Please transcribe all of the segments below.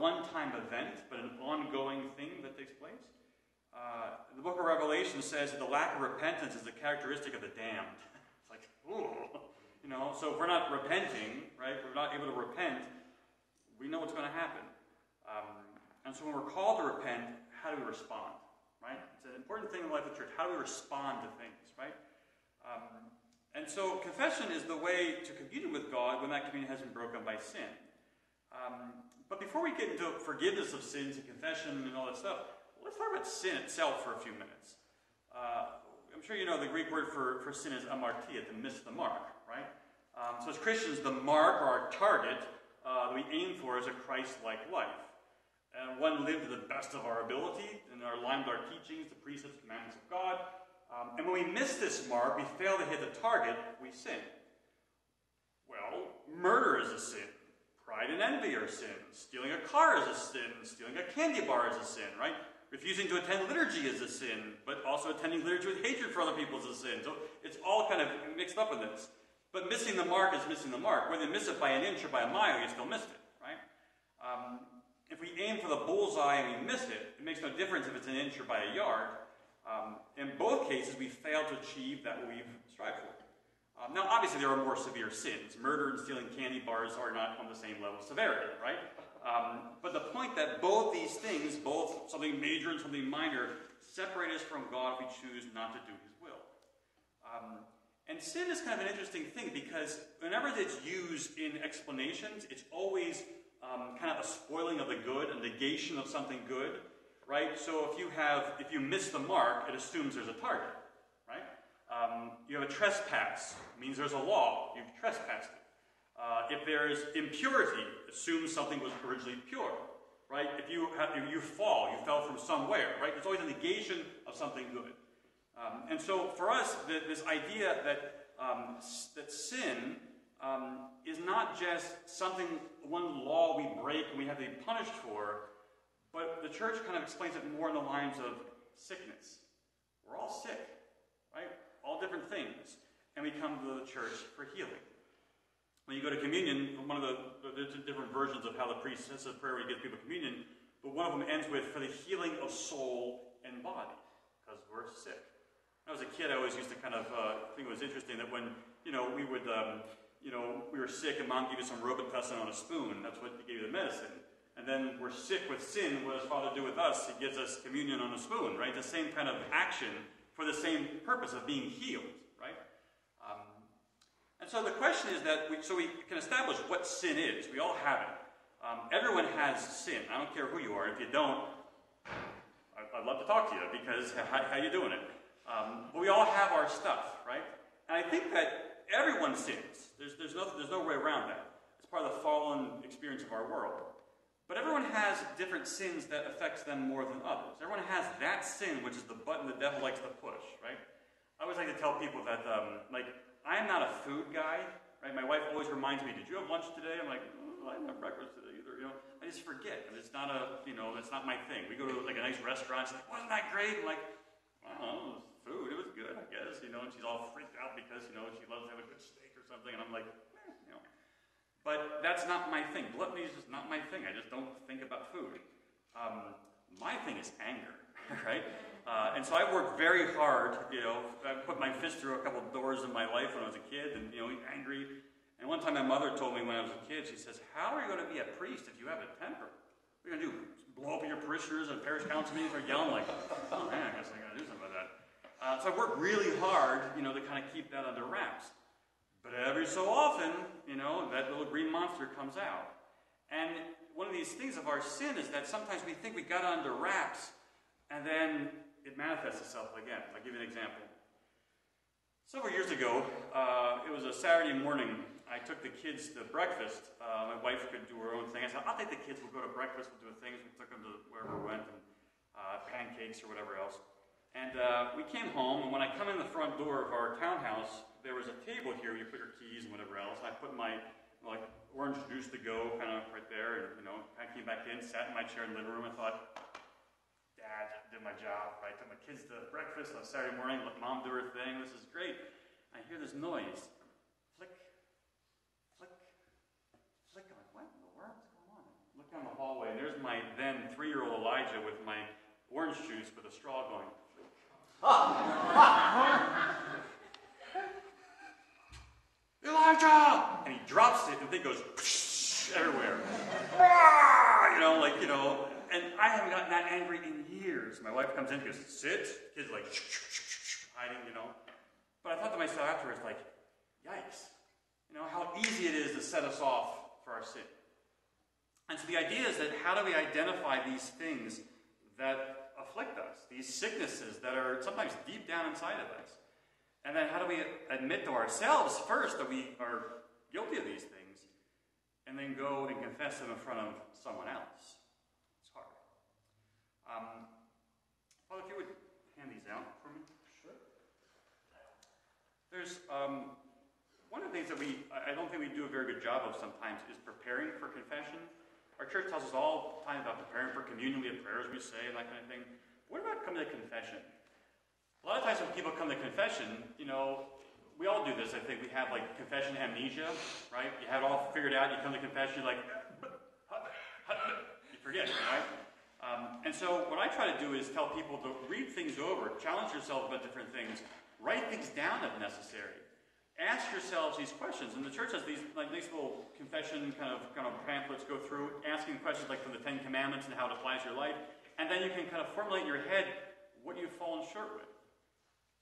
one-time event, but an ongoing thing that takes place. Uh, the book of Revelation says that the lack of repentance is the characteristic of the damned. It's like, ooh, you know. So if we're not repenting, right, if we're not able to repent, we know what's going to happen. Um, and so when we're called to repent, how do we respond? Right? It's an important thing in the life of the church. How do we respond to things? Right? Um, and so confession is the way to communion with God when that communion has been broken by sin. Um, but before we get into forgiveness of sins and confession and all that stuff, let's talk about sin itself for a few minutes. Uh, I'm sure you know the Greek word for, for sin is amartia, to miss the mark, right? Um, so as Christians, the mark or our target uh, that we aim for is a Christ-like life. And one lived to the best of our ability and our line with our teachings, the precepts, commandments of God. Um, and when we miss this mark, we fail to hit the target, we sin. Well, murder is a sin. Pride and envy are sins. Stealing a car is a sin. Stealing a candy bar is a sin, right? Refusing to attend liturgy is a sin, but also attending liturgy with hatred for other people is a sin. So it's all kind of mixed up in this. But missing the mark is missing the mark. Whether you miss it by an inch or by a mile, you still missed it, right? Um, if we aim for the bullseye and we miss it, it makes no difference if it's an inch or by a yard. Um, in both cases, we fail to achieve that we've strived for. Um, now, obviously, there are more severe sins. Murder and stealing candy bars are not on the same level of severity, right? Um, but the point that both these things, both something major and something minor, separate us from God if we choose not to do His will. Um, and sin is kind of an interesting thing because whenever it's used in explanations, it's always um, kind of a spoiling of the good, a negation of something good, right? So if you have, if you miss the mark, it assumes there's a target? Um, you have a trespass, means there's a law, you've trespassed it. Uh, if there's impurity, assume something was originally pure, right? If you have, if you fall, you fell from somewhere, right? There's always a negation of something good. Um, and so for us, the, this idea that um, that sin um, is not just something, one law we break and we have to be punished for, but the church kind of explains it more in the lines of sickness. We're all sick, right? All different things. And we come to the church for healing. When you go to communion, one of the, different versions of how the priest says the prayer when he gives people communion, but one of them ends with, for the healing of soul and body, because we're sick. When I was a kid, I always used to kind of uh, think it was interesting that when, you know, we would um, you know, we were sick and mom gave you some Robitussin on a spoon. That's what gave you the medicine. And then we're sick with sin. What does Father do with us? He gives us communion on a spoon, right? The same kind of action for the same purpose of being healed, right? Um, and so the question is that, we, so we can establish what sin is. We all have it. Um, everyone has sin. I don't care who you are. If you don't, I, would love to talk to you because how, how you doing it? Um, but we all have our stuff, right? And I think that everyone sins. There's, there's, no, there's no way around that. It's part of the fallen experience of our world. But everyone has different sins that affects them more than others. Everyone has that sin, which is the button the devil likes to push, right? I always like to tell people that, um, like, I am not a food guy, right? My wife always reminds me, did you have lunch today? I'm like, oh, I didn't have breakfast today either, you know? I just forget, it's not a, you know, it's not my thing. We go to, like, a nice restaurant, it's like, wasn't that great? I'm like, well, food. It was good, I guess, you know, and she's all freaked out because, you know, she loves to have a good steak or something, and I'm like. But that's not my thing. Gluttony is just not my thing. I just don't think about food. Um, my thing is anger, right? Uh, and so I worked very hard, you know, I put my fist through a couple doors in my life when I was a kid, and, you know, angry. And one time my mother told me when I was a kid, she says, how are you going to be a priest if you have a temper? What are you going to do? Blow up your parishioners and parish council meetings or yelling like, oh man, I guess I got to do something about that. Uh, so I worked really hard, you know, to kind of keep that under wraps. But every so often, you know, that little green monster comes out. And one of these things of our sin is that sometimes we think we got under wraps, and then it manifests itself again. I'll give you an example. Several years ago, uh, it was a Saturday morning. I took the kids to breakfast. Uh, my wife could do her own thing. I said, I'll take the kids. We'll go to breakfast. We'll do things. We took them to wherever we went, and uh, pancakes or whatever else. And uh, we came home, and when I come in the front door of our townhouse, there was a table here where you put your keys and whatever else. I put my like orange juice to go kind of right there, and you know, I came back in, sat in my chair in the living room, and thought, Dad did my job. Right, took my kids to breakfast on Saturday morning. Let Mom do her thing. This is great. I hear this noise, flick, flick, flick. I'm like, what in the world? Going on? Look down the hallway, and there's my then three-year-old Elijah with my orange juice with a straw going. Elijah! And he drops it, and the thing goes everywhere. you know, like, you know, and I haven't gotten that angry in years. My wife comes in goes, sit. Kids like, hiding, you know. But I thought to myself afterwards, like, yikes. You know, how easy it is to set us off for our sin. And so the idea is that how do we identify these things that afflict us, these sicknesses that are sometimes deep down inside of us? And then how do we admit to ourselves first that we are guilty of these things, and then go and confess them in front of someone else? It's hard. Um, Father, if you would hand these out for me. Sure. There's um, one of the things that we, I don't think we do a very good job of sometimes, is preparing for confession. Our church tells us all the time about preparing for communion. We have prayers we say and that kind of thing. What about coming to confession? A lot of times when people come to confession, you know, we all do this. I think we have like confession amnesia, right? You have it all figured out. You come to confession, you're like, you forget, right? Um, and so what I try to do is tell people to read things over, challenge yourself about different things, write things down if necessary. Ask yourselves these questions. And the church has these like these little confession kind of kind of pamphlets go through, asking questions like from the Ten Commandments and how it applies to your life. And then you can kind of formulate in your head what you've fallen short with.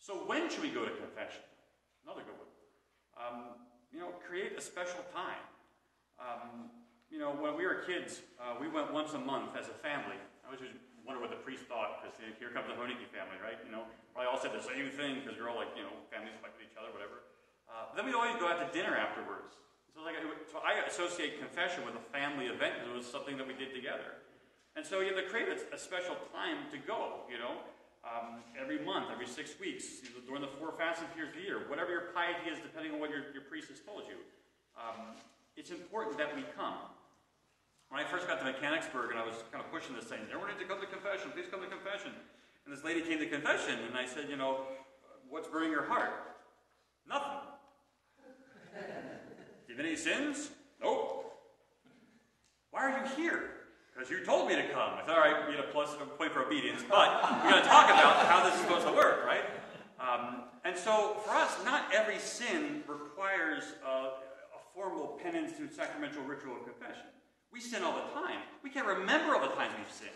So when should we go to confession? Another good one. Um, you know, create a special time. Um, you know, when we were kids, uh, we went once a month as a family. I just wonder what the priest thought, because here comes the Hojniki family, right? You know, probably all said the same thing because we're all like, you know, families fight with each other, whatever. Uh, then we'd always go out to dinner afterwards. So, like, so I associate confession with a family event because it was something that we did together. And so you have to create a, special time to go, you know um, every month, every six weeks, during the four fasting periods of the year, whatever your piety is, depending on what your, your priest has told you. Um, it's important that we come. When I first got to Mechanicsburg and I was kind of pushing this thing, everyone needs to come to confession, please come to confession. And this lady came to confession and I said, you know, what's burning your heart? Nothing. Any sins? Nope. Why are you here? because you told me to come. I thought, all right, we get a plus a point for obedience, but we got to talk about how this is supposed to work, right? Um, and so for us, not every sin requires uh, a formal penance through sacramental ritual of confession. We sin all the time. We can't remember all the times we've sinned.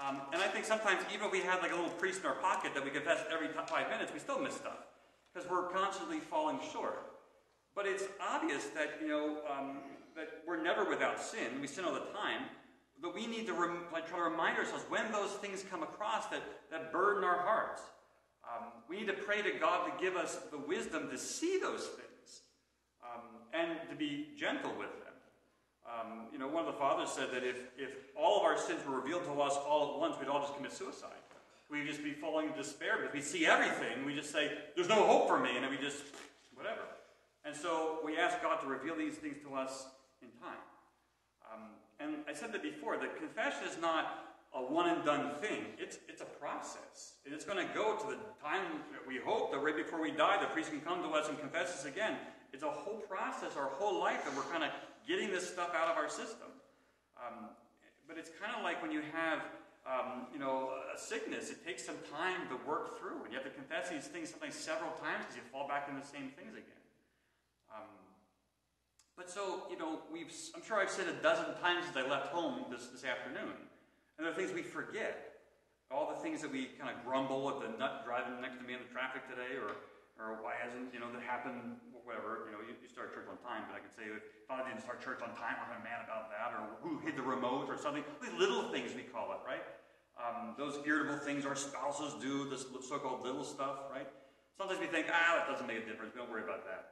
Um, and I think sometimes, even if we have like a little priest in our pocket that we confess every five minutes, we still miss stuff because we're constantly falling short. But it's obvious that you know um, that we're never without sin. We sin all the time. But we need to rem- try to remind ourselves when those things come across that, that burden our hearts. Um, we need to pray to God to give us the wisdom to see those things um, and to be gentle with them. Um, you know, one of the fathers said that if, if all of our sins were revealed to us all at once, we'd all just commit suicide. We'd just be falling in despair because we see everything. We just say, there's no hope for me, and then we just. And so we ask God to reveal these things to us in time. Um, and I said that before, that confession is not a one and done thing. It's, it's a process. And it's going to go to the time that we hope that right before we die, the priest can come to us and confess us again. It's a whole process, our whole life, that we're kind of getting this stuff out of our system. Um, but it's kind of like when you have, um, you know, a sickness. It takes some time to work through, and you have to confess these things sometimes several times because you fall back into the same things again. But so, you know, we've, I'm sure I've said a dozen times since I left home this, this afternoon. And there are things we forget. All the things that we kind of grumble at the nut driving next to me in the traffic today, or, or why hasn't, you know, that happened, whatever. You know, you, you start church on time, but I could say, if I didn't start church on time, we're kind of mad about that, or who hid the remote, or something. These little things we call it, right? Um, those irritable things our spouses do, this so-called little stuff, right? Sometimes we think, ah, that doesn't make a difference. We don't worry about that.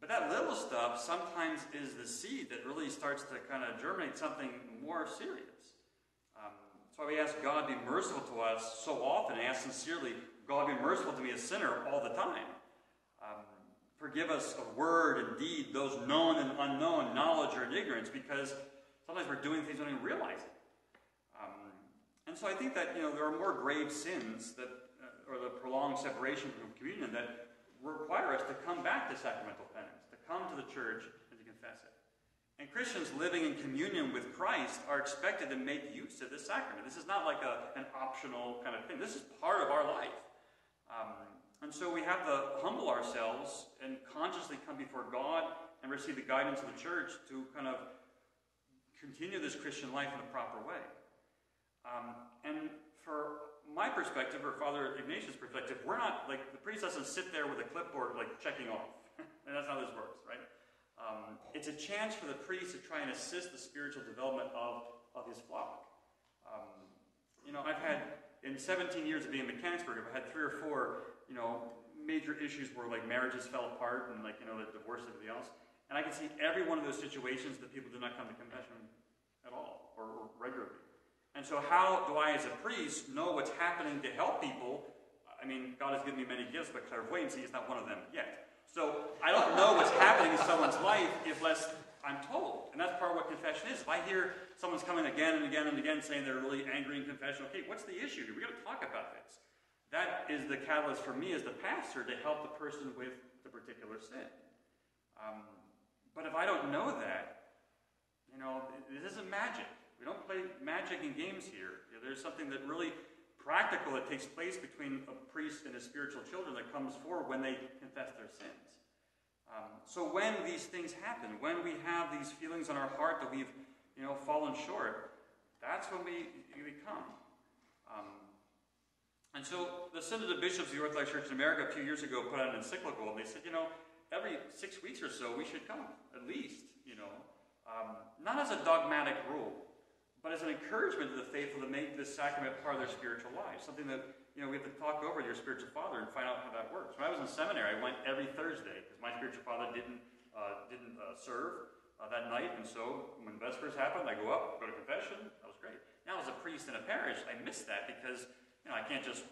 But that little stuff sometimes is the seed that really starts to kind of germinate something more serious. Um, that's why we ask God to be merciful to us so often, and ask sincerely, God be merciful to me, a sinner, all the time. Um, forgive us of word and deed, those known and unknown, knowledge or ignorance, because sometimes we're doing things we don't even realize it. Um, and so I think that you know there are more grave sins that, uh, or the prolonged separation from communion that require us to come back to sacramental come to the church and to confess it. And Christians living in communion with Christ are expected to make use of this sacrament. This is not like a, an optional kind of thing. This is part of our life. Um, and so we have to humble ourselves and consciously come before God and receive the guidance of the church to kind of continue this Christian life in a proper way. Um, and for my perspective, or Father Ignatius' perspective, we're not like the priest doesn't sit there with a clipboard like checking off. And that's how this works, right? Um, it's a chance for the priest to try and assist the spiritual development of, of his flock. Um, you know, I've had, in 17 years of being in Mechanicsburg, I've had three or four, you know, major issues where like marriages fell apart and like, you know, the divorce and everything else. And I can see every one of those situations that people do not come to confession at all or, or regularly. And so, how do I, as a priest, know what's happening to help people? I mean, God has given me many gifts, but clairvoyancy is not one of them yet. So I don't know what's happening in someone's life unless I'm told. And that's part of what confession is. If I hear someone's coming again and again and again saying they're really angry in confession, okay, what's the issue? We got to talk about this. That is the catalyst for me as the pastor to help the person with the particular sin. Um, but if I don't know that, you know, this isn't magic. We don't play magic and games here. There's something that really practical that takes place between a priest and his spiritual children that comes forward when they confess their sins. Um, so when these things happen, when we have these feelings in our heart that we've, you know, fallen short, that's when we, we come. Um, and so the Synod of Bishops of the Orthodox Church in America a few years ago put out an encyclical, and they said, you know, every six weeks or so we should come, at least, you know. Um, not as a dogmatic rule, but as an encouragement to the faithful to make this sacrament part of their spiritual life. Something that, you know, we have to talk over with your spiritual father and find out how that works. When I was in seminary, I went every Thursday because my spiritual father didn't, uh, didn't uh, serve uh, that night. And so when Vespers happened, I go up, go to confession. That was great. Now, as a priest in a parish, I miss that because, you know, I can't just,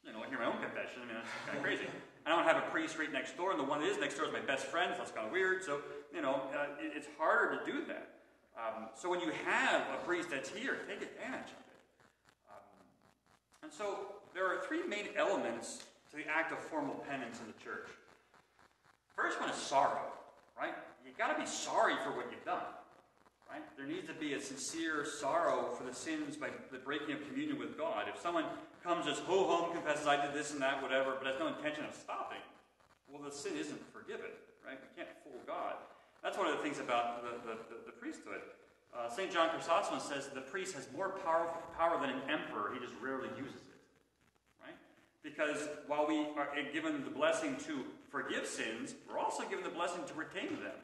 you know, hear my own confession. I mean, that's kind of crazy. I don't have a priest right next door, and the one that is next door is my best friend, so that's kind of weird. So, you know, uh, it, it's harder to do that. Um, so when you have a priest that's here, take advantage of it. Um, and so there are three main elements to the act of formal penance in the church. First one is sorrow, right? You got to be sorry for what you've done, right? There needs to be a sincere sorrow for the sins by the breaking of communion with God. If someone comes just ho hum, confesses, I did this and that, whatever, but has no intention of stopping, well, the sin isn't forgiven, right? We can't fool God. That's one of the things about the, the, the, priesthood. Uh, St. John Chrysostom says the priest has more power, power than an emperor, he just rarely uses it. Right? Because while we are given the blessing to forgive sins, we're also given the blessing to retain them.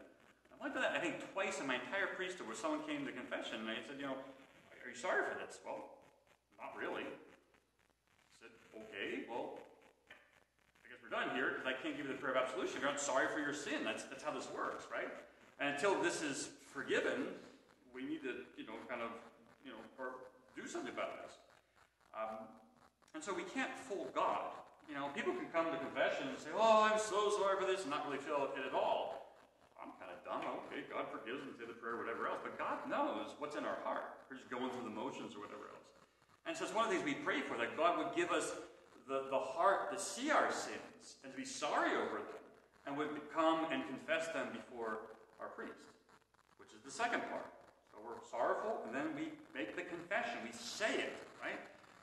I went to that, I think, twice in my entire priesthood where someone came to confession and I said, you know, are you sorry for this? Well, not really. I said, okay, well, I guess we're done here because I can't give you the prayer of absolution. You're not sorry for your sin. That's, that's how this works, right? And until this is forgiven, we need to, you know, kind of, you know, or do something about this. Um, and so we can't fool God. You know, people can come to confession and say, "Oh, I'm so sorry for this," and not really feel it at all. I'm kind of dumb. Okay, God forgives and say the prayer, whatever else. But God knows what's in our heart. We're just going through the motions or whatever else. And so it's one of the things we pray for that God would give us the, the heart to see our sins and to be sorry over them, and would come and confess them before our priest, which is the second part So we're sorrowful, and then we make the confession. We say it, right?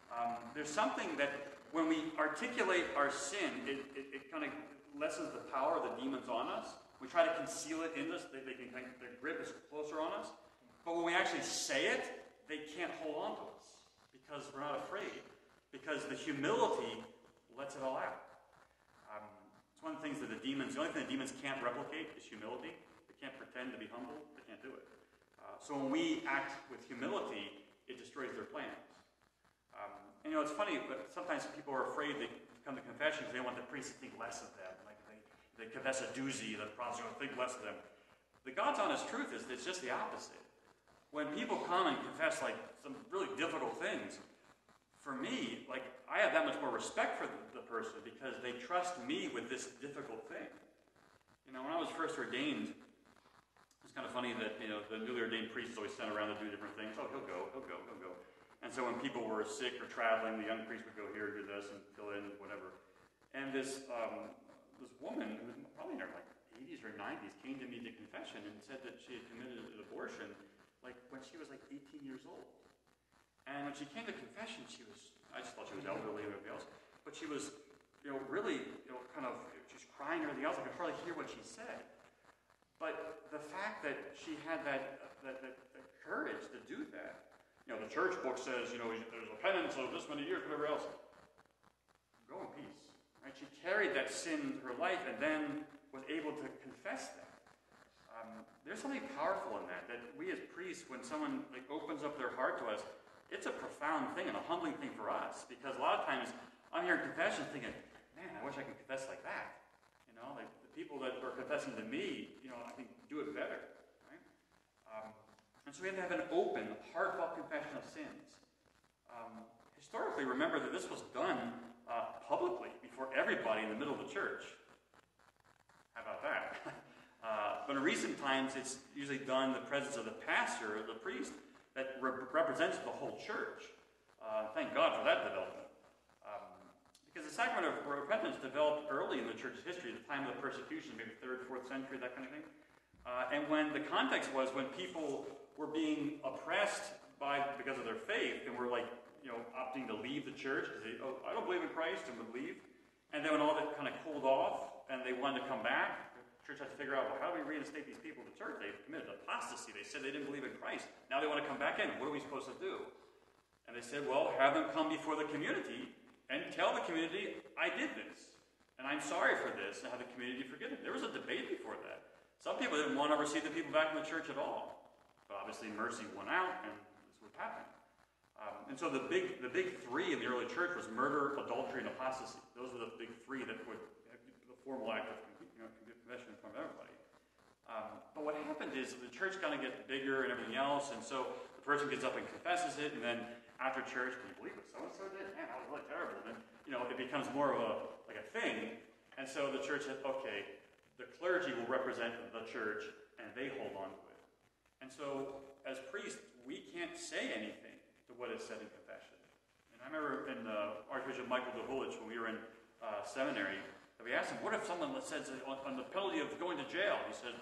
Um, there's something that when we articulate our sin, it, it, it kind of lessens the power of the demons on us. We try to conceal it in us, they, they can, their grip is closer on us. But when we actually say it, they can't hold on to us because we're not afraid. Because the humility lets it all out. Um, it's one of the things that the demons, the only thing the demons can't replicate is humility. They can't pretend to be humble, they can't do it. So when we act with humility, it destroys their plans. Um, and you know, it's funny, but sometimes people are afraid to come to confession because they want the priest to think less of them. Like they, they confess a doozy, the going to think less of them. The God's honest truth is it's just the opposite. When people come and confess like some really difficult things, for me, like I have that much more respect for the, the person because they trust me with this difficult thing. You know, when I was first ordained, it's kind of funny that you know the newly ordained priest is always sent around to do different things. Oh, he'll go, he'll go, he'll go. And so when people were sick or traveling, the young priest would go here, do this, and fill in whatever. And this um, this woman who was probably in her like 80s or 90s came to me to confession and said that she had committed an abortion like when she was like 18 years old. And when she came to confession, she was, I just thought she was elderly or else, but she was, you know, really, you know, kind of, she's crying or anything else. I could hardly hear what she said. But the fact that she had that, that, that, that courage to do that, you know, the church book says, you know, there's a penance of this many years, whatever else. Go in peace. Right? She carried that sin her life and then was able to confess that. Um, there's something powerful in that, that we as priests, when someone like opens up their heart to us, it's a profound thing and a humbling thing for us. Because a lot of times I'm here in confession thinking, man, I wish I could confess like that. You know, like the people that are confessing to me, you know, I think do it better. Right? Um, and so we have to have an open, heartfelt confession of sins. Um, historically, remember that this was done uh, publicly before everybody in the middle of the church. How about that? Uh, but in recent times, it's usually done in the presence of the pastor or the priest that re- represents the whole church. Uh, thank God for that development. Um, because the sacrament of repentance developed early in the church's history, the time of the persecution, maybe 3rd, 4th century, that kind of thing. Uh, and when the context was when people were being oppressed by because of their faith and were like, you know, opting to leave the church because they, oh, I don't believe in Christ and would leave. And then when all that kind of cooled off and they wanted to come back, church had to figure out, well, how do we reinstate these people to church? They've committed apostasy. They said they didn't believe in Christ. Now they want to come back in. What are we supposed to do? And they said, well, have them come before the community and tell the community, I did this. And I'm sorry for this, and have the community forgive them. There was a debate before that. Some people didn't want to receive the people back in the church at all. But obviously, mercy won out, and this would happen. Um, and so the big, the big three in the early church was murder, adultery, and apostasy. Those were the big three that would the formal act of of everybody. Um, but what happened is the church kind of gets bigger and everything else, and so the person gets up and confesses it, and then after church, can you believe what so and so did? Man, that was really terrible. And then, you know, it becomes more of a like a thing, and so the church said, okay, the clergy will represent the church, and they hold on to it. And so, as priests, we can't say anything to what is said in confession. And I remember in uh, Archbishop Michael Dahulich, when we were in uh, seminary, and we asked him, what if someone says on, on, the penalty of going to jail? He said,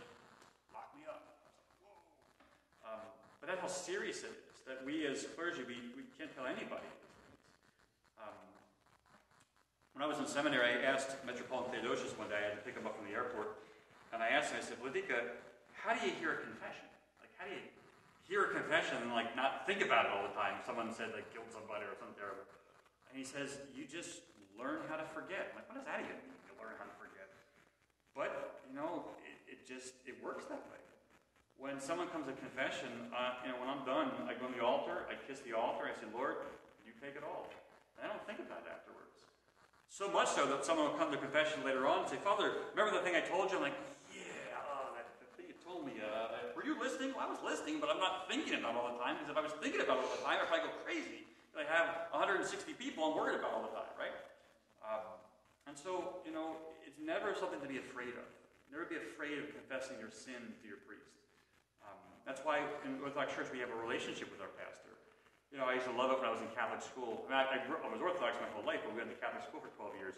lock me up. Um, but that's how serious it is, that we as clergy, we, we can't tell anybody. Um, when I was in seminary, I asked Metropolitan Theodosius one day, I had to pick him up from the airport, and I asked him, I said, Vladika, how do you hear a confession? Like, how do you hear a confession and, like, not think about it all the time? Someone said, like, killed somebody or something terrible. And he says, you just learn how to forget. I'm like, what does that even mean? Learn how to forget. But, you know, it, it just, it works that way. When someone comes to confession, uh, you know, when I'm done, I go to the altar, I kiss the altar, I say, Lord, you take it all. And I don't think about it afterwards. So much so that someone will come to confession later on and say, Father, remember the thing I told you? I'm like, yeah, oh, that, that thing you told me. Uh, were you listening? Well, I was listening, but I'm not thinking about all the time. Because if I was thinking about it all the time, I'd probably go crazy. I have 160 people I'm worried about all the time, so, you know, it's never something to be afraid of. Never be afraid of confessing your sin to your priest. Um, that's why in Orthodox Church we have a relationship with our pastor. You know, I used to love it when I was in Catholic school. I, mean, I, I, grew, I was Orthodox my whole life, but we went to Catholic school for 12 years.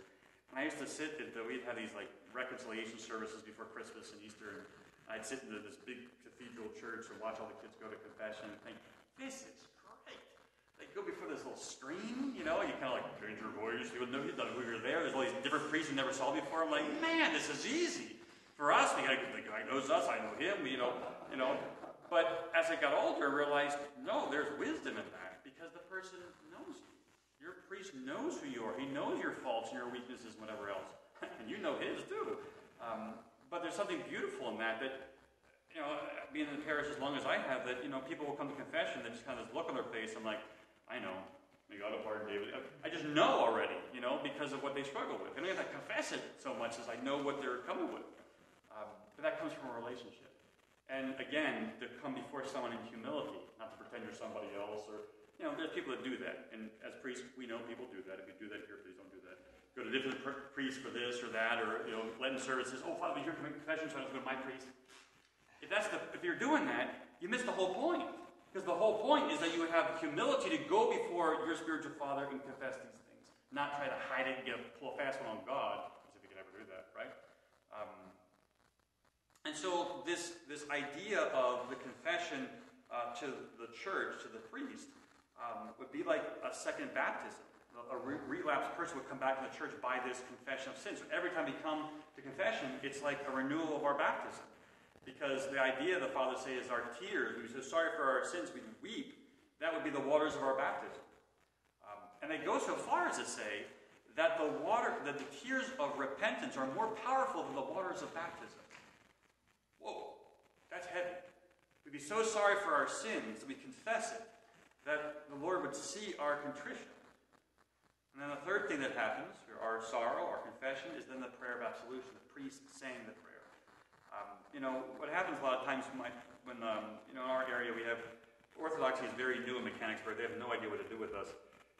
And I used to sit at the, we'd have these like reconciliation services before Christmas and Easter. And I'd sit in this big cathedral church and watch all the kids go to confession and think, this is they go before this little screen, you know, you kind of like change your voice. You would know, you know who you're there. There's all these different priests you never saw before. I'm like, man, this is easy. For us, we the guy knows us, I know him, you know, you know. But as I got older, I realized, no, there's wisdom in that because the person knows you. Your priest knows who you are. He knows your faults and your weaknesses and whatever else. and you know his too. Um, but there's something beautiful in that, that, you know, being in the parish as long as I have, that, you know, people will come to confession, they just kind of look on their face. I'm like, I know. May God have pardon David. I just know already, you know, because of what they struggle with. And I have to confess it so much as I know what they're coming with. Um, but that comes from a relationship. And again, to come before someone in humility, not to pretend you're somebody else, or, you know, there's people that do that. And as priests, we know people do that. If you do that here, please don't do that. Go to different priests for this or that, or, you know, Lenten services. Oh, Father, you're coming confession, so I to go to my priest. If, that's the, if you're doing that, you miss the whole point. Because the whole point is that you would have humility to go before your spiritual father and confess these things, not try to hide it and get a, pull a fast one on God, as if you could ever do that, right? Um, And so this, this idea of the confession uh, to the church, to the priest, um, would be like a second baptism. A re- relapsed person would come back to the church by this confession of sin. So every time we come to confession, it's like a renewal of our baptism. Because the idea the Father says is our tears, we say sorry for our sins, we weep, that would be the waters of our baptism. Um, and they go so far as to say that the water, that the tears of repentance are more powerful than the waters of baptism. Whoa, that's heavy. We'd be so sorry for our sins that we confess it, that the Lord would see our contrition. And then the third thing that happens, our sorrow, our confession, is then the prayer of absolution, the priest saying the prayer. You know, what happens a lot of times when, when um, you know, in our area we have, Orthodoxy is very new in Mechanicsburg. They have no idea what to do with us.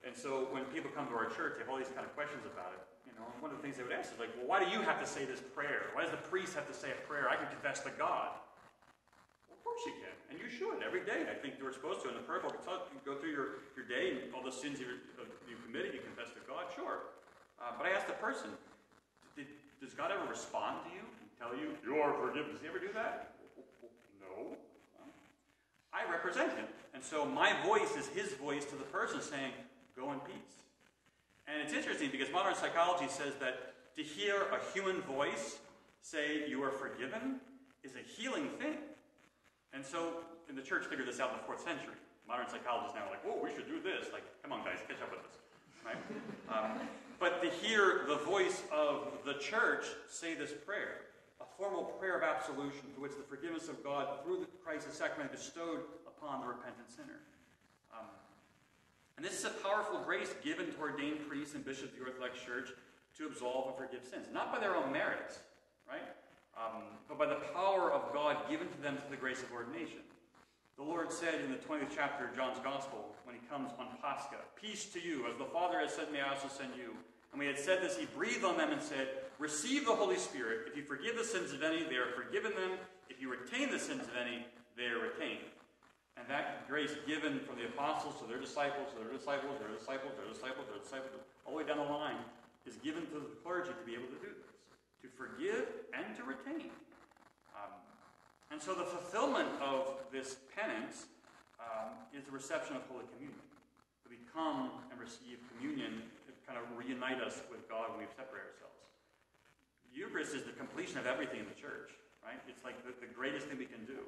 And so when people come to our church, they have all these kind of questions about it. You know, and one of the things they would ask is like, well, why do you have to say this prayer? Why does the priest have to say a prayer? I can confess to God. Well, of course you can, and you should every day. I think you are supposed to. In the prayer book, you go through your, your day and all the sins you, you committed, you confess to God. Sure, uh, but I asked the person, did, does God ever respond to you tell you you are forgiven? Does He ever do that? No. I represent Him, and so my voice is His voice to the person, saying, Go in peace. And it's interesting because modern psychology says that to hear a human voice say you are forgiven is a healing thing. And so, and the church figured this out in the fourth century. Modern psychologists now are like, whoa, we should do this. Like, come on, guys, catch up with us. Right? Um, but to hear the voice of the church say this prayer, formal prayer of absolution through which the forgiveness of God through the Christ's sacrament bestowed upon the repentant sinner. Um, and this is a powerful grace given to ordained priests and bishops of the Orthodox Church to absolve and forgive sins. Not by their own merits, right? Um, but by the power of God given to them through the grace of ordination. The Lord said in the 20th chapter of John's Gospel, when he comes on Pascha, Peace to you, as the Father has sent me, I also send you. And we had said this, he breathed on them and said, Receive the Holy Spirit. If you forgive the sins of any, they are forgiven them. If you retain the sins of any, they are retained. And that grace given from the apostles to their disciples, to their disciples, their disciples, their disciples, their disciples, all the way down the line, is given to the clergy to be able to do this, to forgive and to retain. Um, and so the fulfillment of this penance um, is the reception of Holy Communion. To become and receive communion, to kind of reunite us with God when we separate ourselves. Eucharist is the completion of everything in the church, right? It's like the, the greatest thing we can do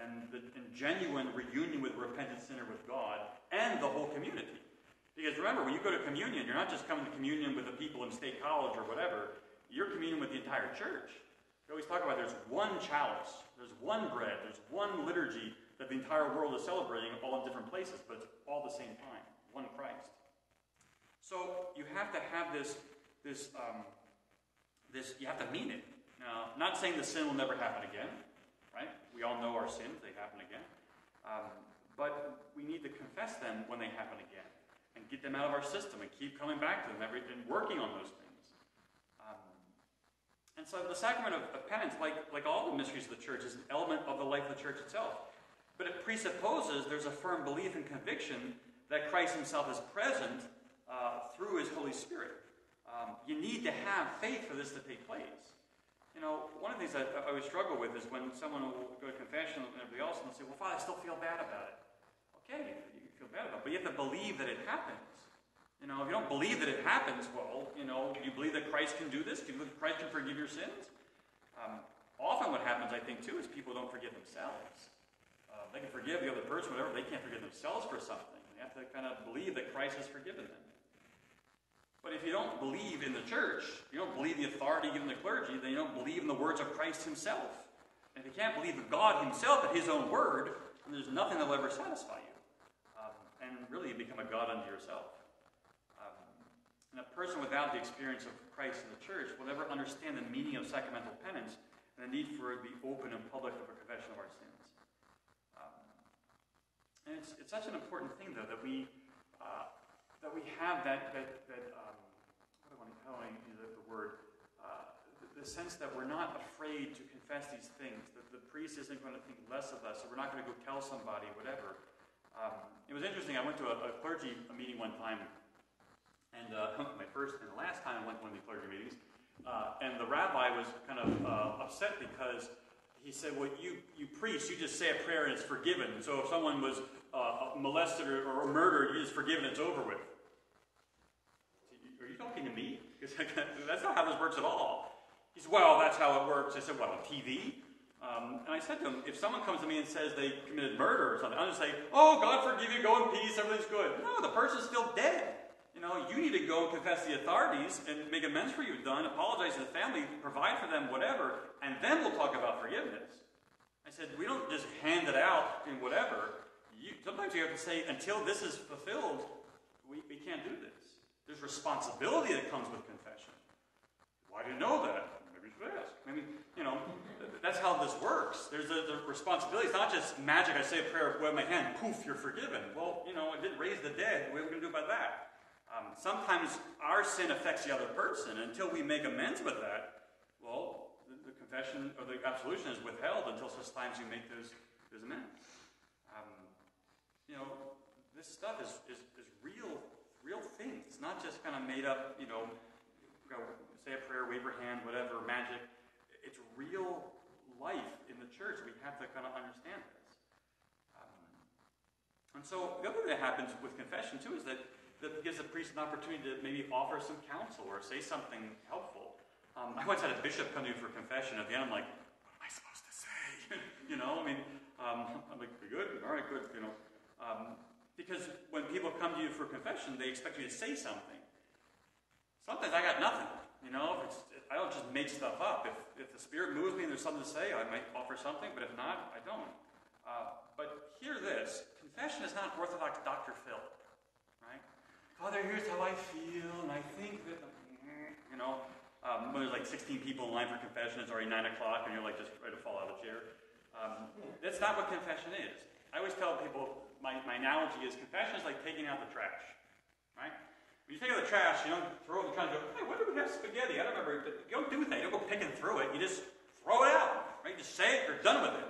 and, the, and genuine reunion with repentant sinner with God and the whole community. Because remember, when you go to communion, you're not just coming to communion with the people in State College or whatever. You're communing with the entire church. We always talk about there's one chalice, there's one bread, there's one liturgy that the entire world is celebrating all in different places, but it's all the same time, one Christ. So you have to have this, this, um, this. You have to mean it. Now, not saying the sin will never happen again right? We all know our sins, they happen again. Um, but we need to confess them when they happen again and get them out of our system and keep coming back to them every, and working on those things. Um, and so the sacrament of, of, penance, like, like all the mysteries of the church, is an element of the life of the church itself. But it presupposes there's a firm belief and conviction that Christ himself is present uh, through his Holy Spirit. Um, you need to have faith for this to take place. You know, one of the things I, I always struggle with is when someone will go to confession and everybody else and they'll say, well, Father, I still feel bad about it. Okay, you feel bad about it, but you have to believe that it happens. You know, if you don't believe that it happens, well, you know, do you believe that Christ can do this? Do you believe that Christ can forgive your sins? Um, often what happens, I think, too, is people don't forgive themselves. Uh, they can forgive the other person, whatever, they can't forgive themselves for something. They have to kind of believe that Christ has forgiven them. But if you don't believe in the church, you don't believe the authority given the clergy, then you don't believe in the words of Christ himself. And if you can't believe in God himself at his own word, then there's nothing that will ever satisfy you. Um, and really, you become a God unto yourself. Um, and a person without the experience of Christ in the church will never understand the meaning of sacramental penance and the need for the open and public of a confession of our sins. Um, and it's, it's such an important thing, though, that we uh, that we have that that that um, do I want to, use the, word uh, the, the, sense that we're not afraid to confess these things. That the priest isn't going to think less of us, or we're not going to go tell somebody, whatever. Um, it was interesting. I went to a, a clergy meeting one time, and uh, my first and the last time I went to one of the clergy meetings, uh, and the rabbi was kind of uh, upset because he said, well, you, you priests, you just say a prayer and it's forgiven. So if someone was uh, molested or, or murdered, you just forgive and it's over with. Are you talking to me? that's not how this works at all. He said, well, that's how it works. I said, what, on TV? Um, and I said to him, if someone comes to me and says they committed murder or something, I'll just say, oh, God forgive you, go in peace, everything's good. No, the person's still dead. You know, you need to go and confess the authorities and make amends for you've done, apologize to the family, provide for them, whatever, and then we'll talk about forgiveness. I said, we don't just hand it out in whatever. You, sometimes you have to say, until this is fulfilled, we, we can't do this. There's responsibility that comes with confession. Why do you know that? Maybe you should ask. Maybe, you know, that's how this works. There's a, the responsibility. It's not just magic. I say a prayer, wave my hand, poof, you're forgiven. Well, you know, I didn't raise the dead. What are we going to do about that? Um, sometimes our sin affects the other person. Until we make amends with that, well, the, the confession or the absolution is withheld until such times you make those, those amends. You know, this stuff is, is, is real, real things. It's not just kind of made up, you know, say a prayer, wave your hand, whatever, magic. It's real life in the church. We have to kind of understand this. Um, and so the other thing that happens with confession too is that that gives the priest an opportunity to maybe offer some counsel or say something helpful. Um, I once had a bishop come to me for confession. At the end, I'm like, what am I supposed to say? you know, I mean, um, I'm like, good, all right, good, you know. Um, because when people come to you for confession, they expect you to say something. Sometimes I got nothing. You know, I don't just make stuff up. If, if the Spirit moves me and there's something to say, I might offer something, but if not, I don't. Uh, but hear this confession is not Orthodox Dr. Phil. Right? Father, here's how I feel, and I think that, you know, um, when there's like 16 people in line for confession, it's already 9 o'clock, and you're like just ready to fall out of the chair. Um, that's not what confession is. I always tell people, my, my analogy is confession is like taking out the trash. Right? When you take out the trash, you don't throw it in the trash and go, hey, why do we have spaghetti? I don't remember. You don't do that. You don't go picking through it. You just throw it out. Right? You Just say it, you're done with it.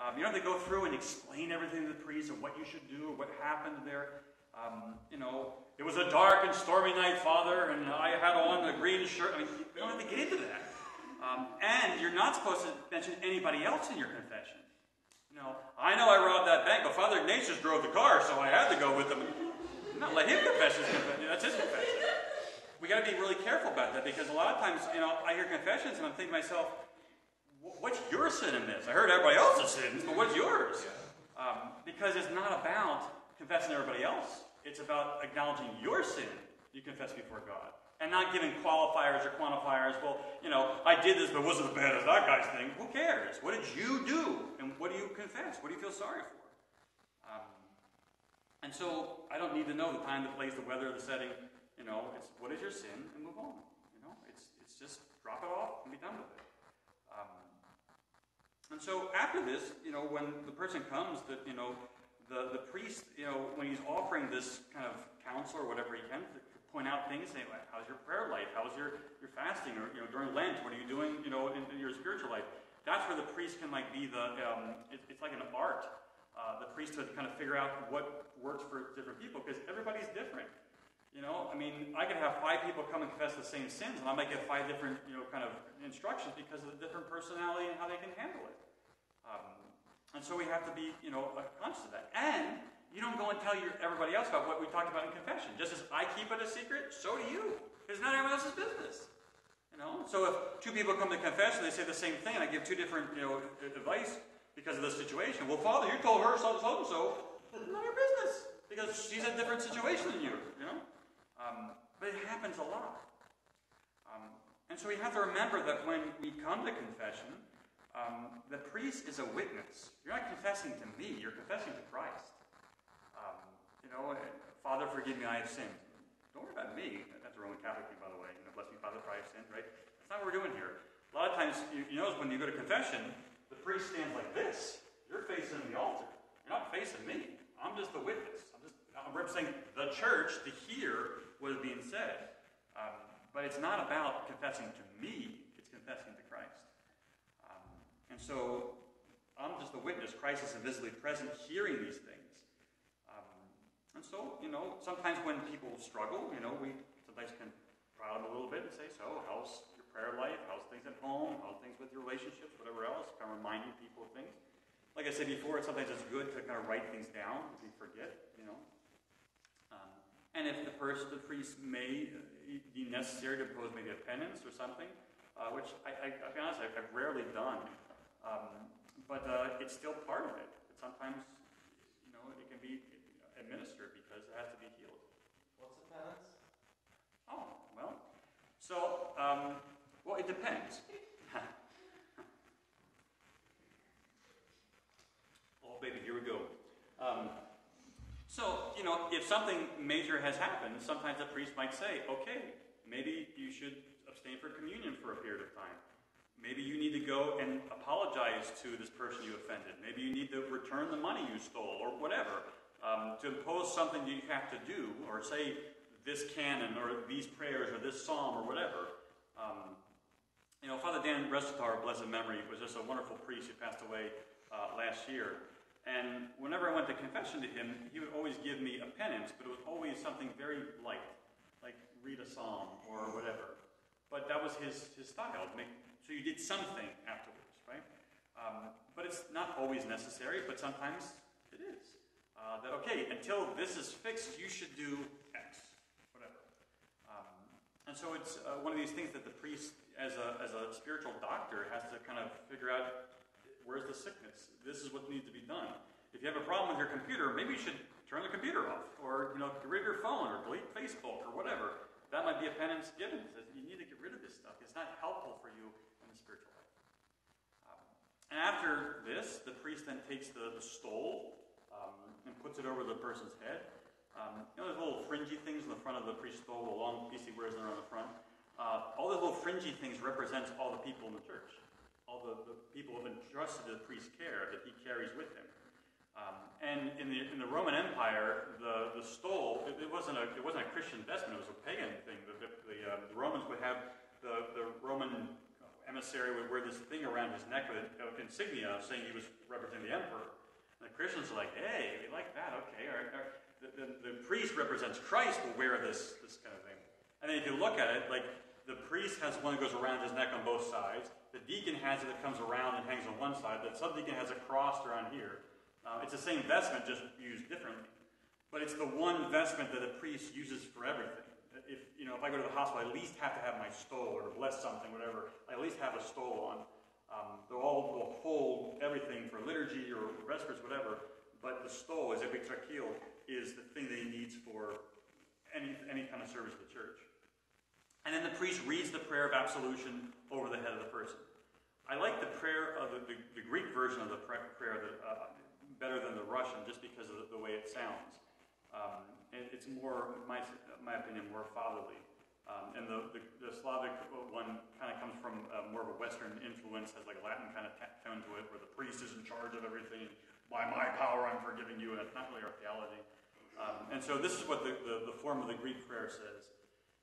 Um, you don't have to go through and explain everything to the priest and what you should do or what happened there. Um, you know, it was a dark and stormy night, Father, and I had on a green shirt. I mean, you don't have to get into that. Um, and you're not supposed to mention anybody else in your. You know, I know I robbed that bank, but Father Ignatius drove the car, so I had to go with him. Not let him confess his confession. That's his confession. We got to be really careful about that because a lot of times, you know, I hear confessions and I'm thinking to myself, what's your sin in this? I heard everybody else's sins, but what's yours? Um, because it's not about confessing everybody else. It's about acknowledging your sin you confess before God. And not giving qualifiers or quantifiers. Well, you know, I did this, but it wasn't as bad as that guy's thing. Who cares? What did you do? And what do you confess? What do you feel sorry for? And so I don't need to know the time, the place, the weather, the setting. You know, it's what is your sin and move on. You know, it's, it's just drop it off and be done with it. Um, and so after this, you know, when the person comes, that you know, the, the priest, you know, when he's offering this kind of counsel or whatever he can, point out things, say, how's your prayer life? How's your, your fasting? Or, you know, during Lent, what are you doing, you know, in, in your spiritual life? That's where the priest can, like, be the, um, it, it's like an art uh, the priesthood to kind of figure out what works for different people because everybody's different. You know, I mean, I could have five people come and confess the same sins, and I might get five different, you know, kind of instructions because of the different personality and how they can handle it. Um, and so we have to be, you know, conscious of that. And you don't go and tell your, everybody else about what we talked about in confession. Just as I keep it a secret, so do you. It's not everyone else's business. You know, so if two people come to confession, they say the same thing, and I give two different, you know, advice because of the situation. Well, Father, you told her so, so and so. It's not your business because she's in a different situation than you. You know, um, but it happens a lot. Um, and so we have to remember that when we come to confession, um, the priest is a witness. You're not confessing to me; you're confessing to Christ. Know, Father, forgive me, I have sinned. Don't worry about me. That's a Roman Catholic thing, by the way. You know, bless me, Father, for I have sinned. Right? That's not what we're doing here. A lot of times, you, you notice when you go to confession, the priest stands like this. You're facing the altar. You're not facing me. I'm just the witness. I'm just I'm representing the church to hear what is being said. Um, but it's not about confessing to me, it's confessing to Christ. Um, and so I'm just the witness. Christ is invisibly present, hearing these things. And so, you know, sometimes when people struggle, you know, we sometimes can prod them a little bit and say, So, how's your prayer life? How's things at home? How's things with your relationships? Whatever else, kind of reminding people of things. Like I said before, sometimes it's good to kind of write things down if you forget, you know. Um, and if the person, the priest may be necessary to impose maybe a penance or something, uh, which I, I, I'll be honest, I've, I've rarely done. Um, but uh, it's still part of it. Sometimes, you know, it can be administered because it has to be healed. What's a penance? Oh, well. So, um, well, it depends. oh, baby, here we go. Um, so, you know, if something major has happened, sometimes a priest might say, okay, maybe you should abstain for communion for a period of time. Maybe you need to go and apologize to this person you offended. Maybe you need to return the money you stole or whatever. Um, to impose something you have to do, or say this canon or these prayers or this psalm or whatever. Um, you know, Father Dan Resitar, blessed memory, was just a wonderful priest who passed away uh, last year. And whenever I went to confession to him, he would always give me a penance, but it was always something very light, like read a psalm or whatever. But that was his, his style. Make, so you did something afterwards, right? Um, but it's not always necessary, but sometimes it is. Uh, that, okay, until this is fixed, you should do X, whatever. Um, and so it's uh, one of these things that the priest, as a, as a spiritual doctor, has to kind of figure out where's the sickness? This is what needs to be done. If you have a problem with your computer, maybe you should turn the computer off, or you know, get rid of your phone, or delete Facebook, or whatever. That might be a penance given. You need to get rid of this stuff. It's not helpful for you in the spiritual life. Um, and after this, the priest then takes the, the stole and puts it over the person's head. Um, you know those little fringy things in the front of the priest's stole, the long piece he wears on the front? Uh, all those little fringy things represents all the people in the church. All the, the people who have entrusted to the priest's care that he carries with him. Um, and in the, in the Roman Empire, the, the stole, it, it, wasn't a, it wasn't a Christian vestment, it was a pagan thing. The, the, the, uh, the Romans would have the, the Roman emissary would wear this thing around his neck with an insignia saying he was representing the emperor. And the Christians are like, hey, we like that, okay. Our, our, the, the, the, priest represents Christ will wear this, this kind of thing. And then if you look at it, like the priest has one that goes around his neck on both sides. The deacon has it that comes around and hangs on one side. The subdeacon has it crossed around here. Uh, it's the same vestment, just used differently. But it's the one vestment that a priest uses for everything. If you know, if I go to the hospital, I at least have to have my stole or bless something, whatever. I at least have a stole on. Um, they'll all will hold everything for liturgy or vespers, whatever. But the stole, as epitrachil, is the thing that he needs for any, any kind of service of the church. And then the priest reads the prayer of absolution over the head of the person. I like the prayer of the, the, the Greek version of the prayer that, uh, better than the Russian just because of the, the way it sounds. Um, it, it's more, my, my opinion, more fatherly. Um, and the, the, the, Slavic one kind of comes from uh, more of a Western influence, has like a Latin kind of tone to it, where the priest is in charge of everything. By my power, I'm forgiving you, and it's not really our theology. Um, and so this is what the, the, the, form of the Greek prayer says.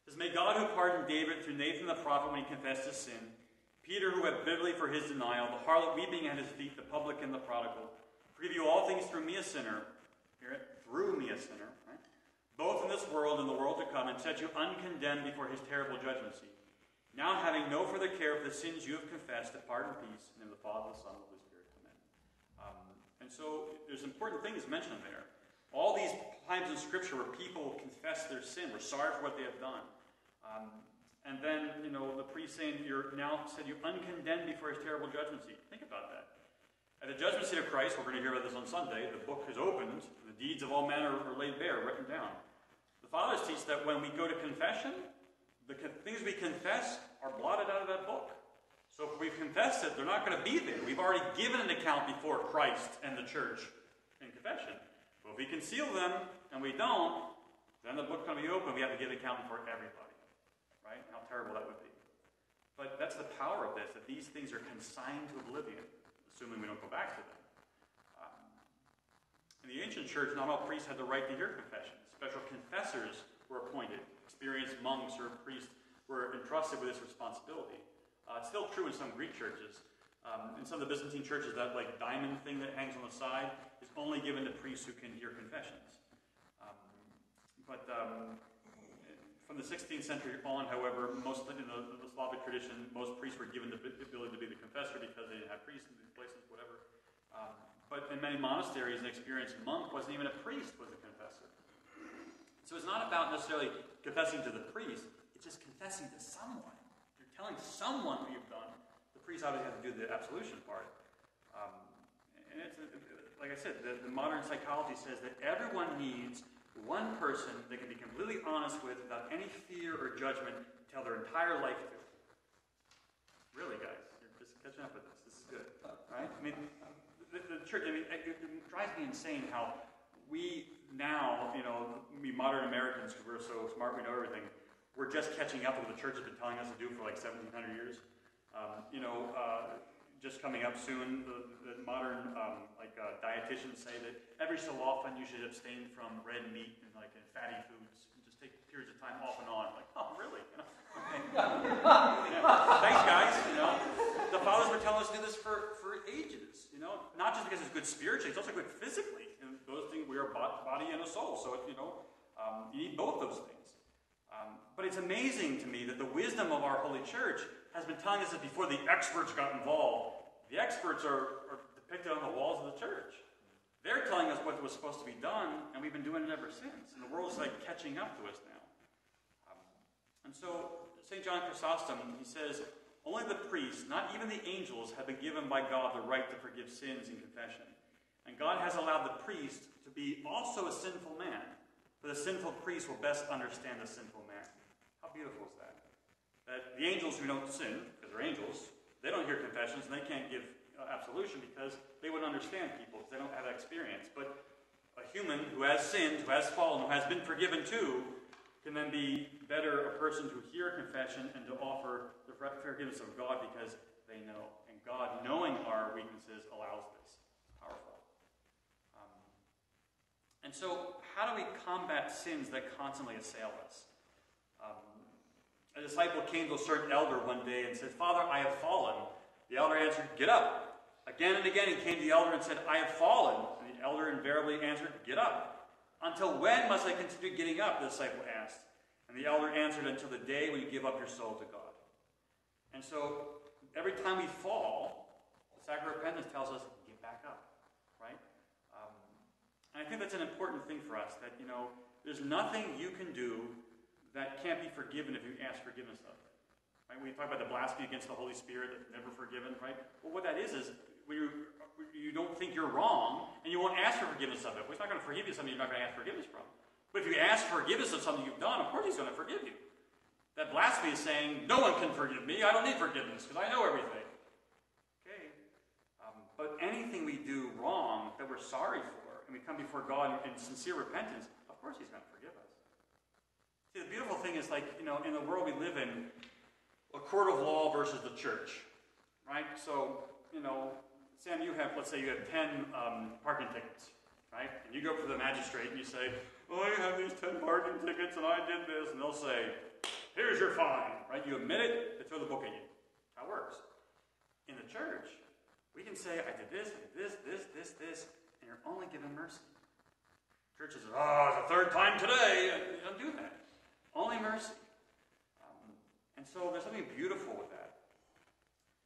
It says, May God who pardoned David through Nathan the prophet when he confessed his sin, Peter who wept bitterly for his denial, the harlot weeping at his feet, the publican and the prodigal, forgive you all things through me a sinner, hear it, through me a sinner, both in this world and the world to come, and set you uncondemned before his terrible judgment seat. Now, having no further care for the sins you have confessed, depart in peace, in the Father, the Son, and the Holy Spirit. Amen. Um, and so, there's important things mentioned there. All these times in Scripture where people confess their sin, were sorry for what they have done. Um, and then, you know, the priest saying, You're now said you uncondemned before his terrible judgment seat. Think about that. At the judgment seat of Christ, we're going to hear about this on Sunday, the book is opened, the deeds of all men are laid bare, written down. The fathers teach that when we go to confession, the things we confess are blotted out of that book. So if we've confessed it, they're not going to be there. We've already given an account before Christ and the church in confession. But if we conceal them and we don't, then the book's going to be open. We have to give an account before everybody. Right? How terrible that would be. But that's the power of this, that these things are consigned to oblivion, assuming we don't go back to them. Um, in the ancient church, not all priests had the right to hear confession. Special confessors were appointed. Experienced monks or priests were entrusted with this responsibility. Uh, it's still true in some Greek churches. Um, in some of the Byzantine churches, that like diamond thing that hangs on the side is only given to priests who can hear confessions. Um, but um, from the 16th century on, however, most in the, the Slavic tradition, most priests were given the ability to be the confessor because they didn't have priests in these places, whatever. But in many monasteries, an experienced monk wasn't even a priest, was a confessor. So it's not about necessarily confessing to the priest, it's just confessing to someone. You're telling someone what you've done. The priest obviously has to do the absolution part. Um, and it's, like I said, the, the modern psychology says that everyone needs one person they can be completely honest with without any fear or judgment to tell their entire life to. Really, guys, you're just catching up with this. This is good, right? I mean, the, the church. I mean, it, it drives me insane how we now, you know, we modern Americans, because we're so smart, we know everything. We're just catching up with what the church has been telling us to do for like 1,700 years. Um, you know, uh, just coming up soon, the, the modern um, like uh, dietitians say that every so often you should abstain from red meat and like and fatty foods and just take periods of time off and on. Like, oh, really? You know? yeah. Thanks, guys. You know, the fathers were telling us to do this for, for ages. You know, not just because it's good spiritually, it's also good physically. And those things, we are body and a soul. So, you know, um, you need both those things. Um, but it's amazing to me that the wisdom of our holy church has been telling us that before the experts got involved. The experts are, are depicted on the walls of the church. They're telling us what was supposed to be done, and we've been doing it ever since. And the world is like catching up to us now. Um, and so, St. John Chrysostom, he says, only the priests, not even the angels, have been given by God the right to forgive sins in confession. And God has allowed the priest to be also a sinful man, for the sinful priest will best understand the sinful man. How beautiful is that? that the angels who don't sin, because they're angels, they don't hear confessions and they can't give uh, absolution because they wouldn't understand people because they don't have that experience. But a human who has sinned, who has fallen, who has been forgiven too, can then be better a person to hear confession and to offer forgiveness of God because they know. And God, knowing our weaknesses, allows this. Powerful. Um, and so, how do we combat sins that constantly assail us? A disciple came to a certain elder one day and said, Father, I have fallen. The elder answered, Get up. Again and again he came to the elder and said, I have fallen. And the elder invariably answered, Get up. Until when must I continue getting up? The disciple asked. And the elder answered, Until the day when you give up your soul to God. And so every time we fall, the sacrament of repentance tells us, Get back up. Right? Um, and I think that's an important thing for us that, you know, there's nothing you can do that can't be forgiven if you ask forgiveness of it. Right? We talk about the blasphemy against the Holy Spirit that's never forgiven, right? Well, what that is is when you, you don't think you're wrong and you won't ask for forgiveness of it. Well, he's not going to forgive you something you're not going to ask forgiveness from. But if you ask forgiveness of something you've done, of course he's going to forgive you. That blasphemy is saying, no one can forgive me. I don't need forgiveness because I know everything. Okay. Um, but anything we do wrong that we're sorry for and we come before God in sincere repentance, of course he's going to forgive us. See, the beautiful thing is like, you know, in the world we live in, a court of law versus the church, right? So, you know, Sam, you have, let's say you have 10 um, parking tickets, right? And you go to the magistrate and you say, oh, I have these 10 parking tickets and I did this. And they'll say, here's your fine, right? You admit it, they throw the book at you. That works. In the church, we can say, I did this, I did this, this, this, this, and you're only given mercy. Churches, oh, it's the third time today. You don't do that. Only mercy. Um, and so there's something beautiful with that.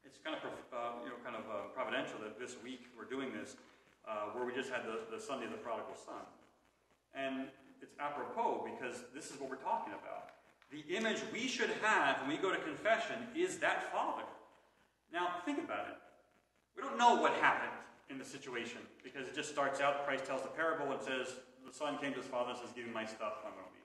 It's kind of, uh, you know, kind of uh, providential that this week we're doing this, uh, where we just had the, the Sunday of the Prodigal Son. And it's apropos because this is what we're talking about. The image we should have when we go to confession is that Father. Now, think about it. We don't know what happened in the situation because it just starts out, Christ tells the parable and says, The son came to his father and says, Give me my stuff, I'm going to leave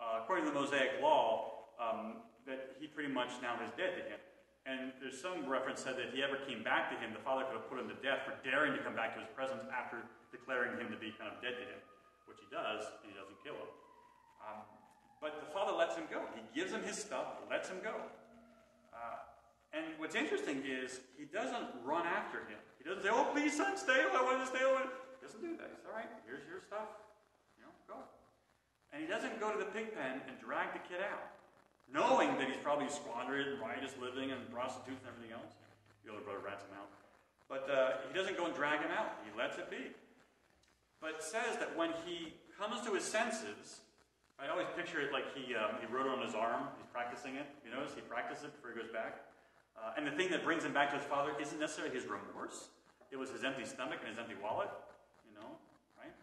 uh, according to the Mosaic law, um, that he pretty much now is dead to him. And there's some reference said that if he ever came back to him, the father could have put him to death for daring to come back to his presence after declaring him to be kind of dead to him, which he does, and he doesn't kill him. Um, but the father lets him go. He gives him his stuff, lets him go. Uh, and what's interesting is he doesn't run after him. He doesn't say, "Oh, please, son, stay. I want to stay away." He doesn't do that. He's all right. Here's your stuff. You know, Go. And he doesn't go to the pig pen and drag the kid out, knowing that he's probably squandered and riotous living and prostitutes and everything else. The older brother rats him out. But uh, he doesn't go and drag him out. He lets it be. But says that when he comes to his senses, I always picture it like he, um, he wrote it on his arm. He's practicing it. You notice he practices it before he goes back. Uh, and the thing that brings him back to his father isn't necessarily his remorse. It was his empty stomach and his empty wallet, you know, right?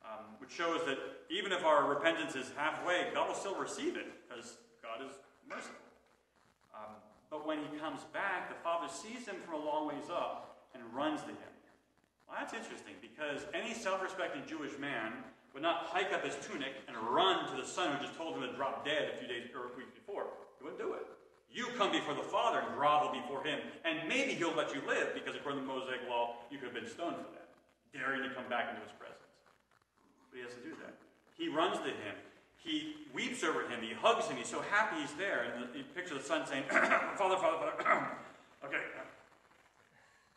Um, which shows that even if our repentance is halfway, God will still receive it because God is merciful. Um, but when he comes back, the father sees him from a long ways up and runs to him. Well, that's interesting because any self respecting Jewish man would not hike up his tunic and run to the son who just told him to drop dead a few days or a week before. He wouldn't do it. You come before the Father and grovel before him, and maybe he'll let you live because according to the Mosaic law, you could have been stoned for that, daring to come back into his presence. But he doesn't do that. He runs to him. He weeps over him. He hugs him. He's so happy he's there. And the, you picture the son saying, Father, Father, Father, okay,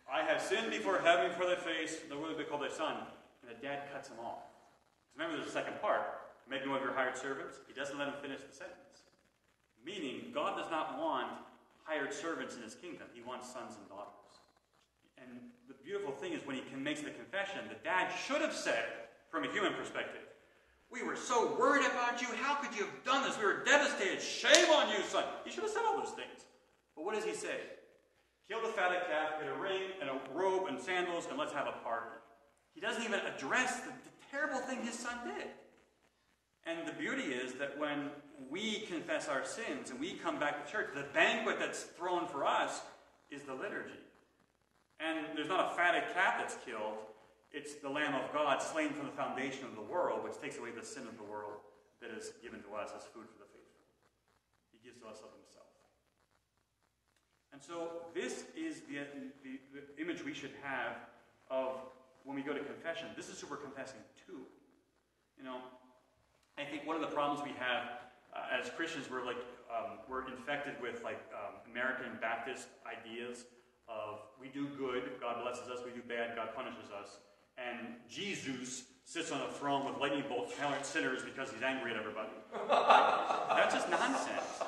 I have sinned before heaven, before thy face, no will be called thy son. And the dad cuts him off. Remember, there's a second part. Make one of your hired servants. He doesn't let him finish the sentence. Meaning, God does not want hired servants in his kingdom. He wants sons and daughters. And the beautiful thing is when he makes the confession, the dad should have said, from a human perspective, We were so worried about you. How could you have done this? We were devastated. Shame on you, son. He should have said all those things. But what does he say? Kill the fatted calf, get a ring and a robe and sandals, and let's have a party. He doesn't even address the terrible thing his son did. And the beauty is that when we confess our sins and we come back to church, the banquet that's thrown for us is the liturgy. And there's not a fatted calf that's killed, it's the Lamb of God slain from the foundation of the world, which takes away the sin of the world that is given to us as food for the faithful. He gives to us of himself. And so, this is the, the, the, image we should have of when we go to confession. This is who we're confessing to. You know, I think one of the problems we have uh, as Christians, we're like um, we're infected with like um, American Baptist ideas of we do good, God blesses us; we do bad, God punishes us. And Jesus sits on a throne with lightning bolts killing sinners because he's angry at everybody. That's just nonsense.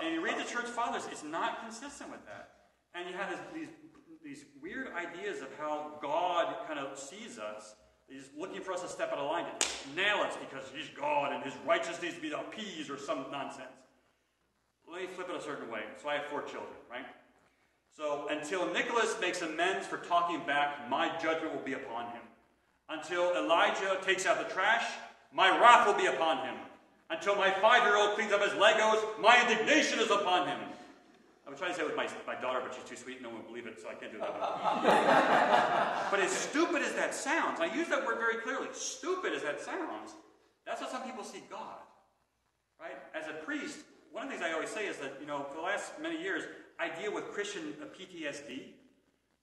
And you read the church fathers, it's not consistent with that. And you have these, these weird ideas of how God kind of sees us. He's looking for us to step out of line nail us because he's God and his righteousness needs to be appeased or some nonsense. Let me flip it a certain way. So I have four children, right? So until Nicholas makes amends for talking back, my judgment will be upon him. Until Elijah takes out the trash, my wrath will be upon him. Until my five year old cleans up his Legos, my indignation is upon him. I was trying to say it with my, my daughter, but she's too sweet, no one will believe it, so I can't do that. but as stupid as that sounds, I use that word very clearly, stupid as that sounds, that's how some people see God. Right? As a priest, one of the things I always say is that, you know, for the last many years, I deal with Christian uh, PTSD.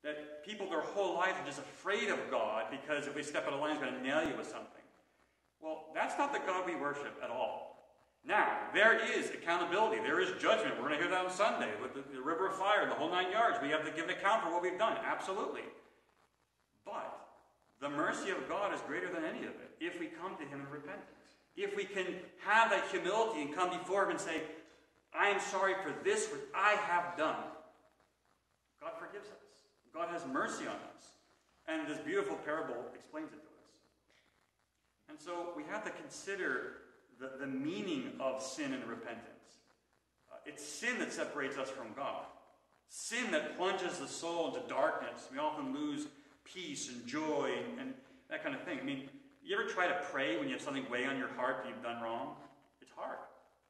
That people their whole life are just afraid of God because if we step out of line, he's going to nail you with something. Well, that's not the God we worship at all. Now, there is accountability. There is judgment. We're going to hear that on Sunday with the, the river of fire, the whole nine yards. We have to give an account for what we've done. Absolutely. But the mercy of God is greater than any of it if we come to Him in repentance. If we can have that humility and come before Him and say, I am sorry for this which I have done. God forgives us. God has mercy on us. And this beautiful parable explains it to us. And so we have to consider the, the meaning of sin and repentance. Uh, it's sin that separates us from God, sin that plunges the soul into darkness. We often lose peace and joy and that kind of thing. I mean, you ever try to pray when you have something weigh on your heart that you've done wrong? It's hard.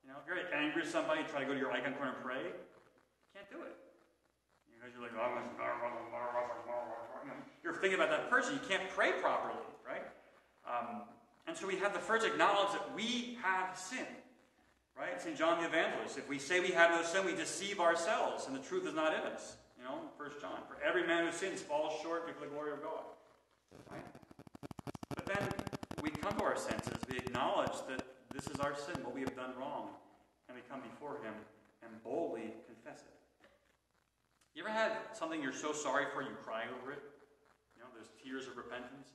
You know, if you're angry with somebody, try to go to your icon corner and pray. You can't do it. Because you're like, oh, you're thinking about that person. You can't pray properly, right? Um, and so we have to first acknowledge that we have sin. Right? St. John the Evangelist. If we say we have no sin, we deceive ourselves, and the truth is not in us. You know, First John. For every man who sins falls short of the glory of God. Right? But then we come to our senses, we acknowledge that this is our sin, what we have done wrong, and we come before Him and boldly confess it. You ever had something you're so sorry for you cry over it? You know, there's tears of repentance.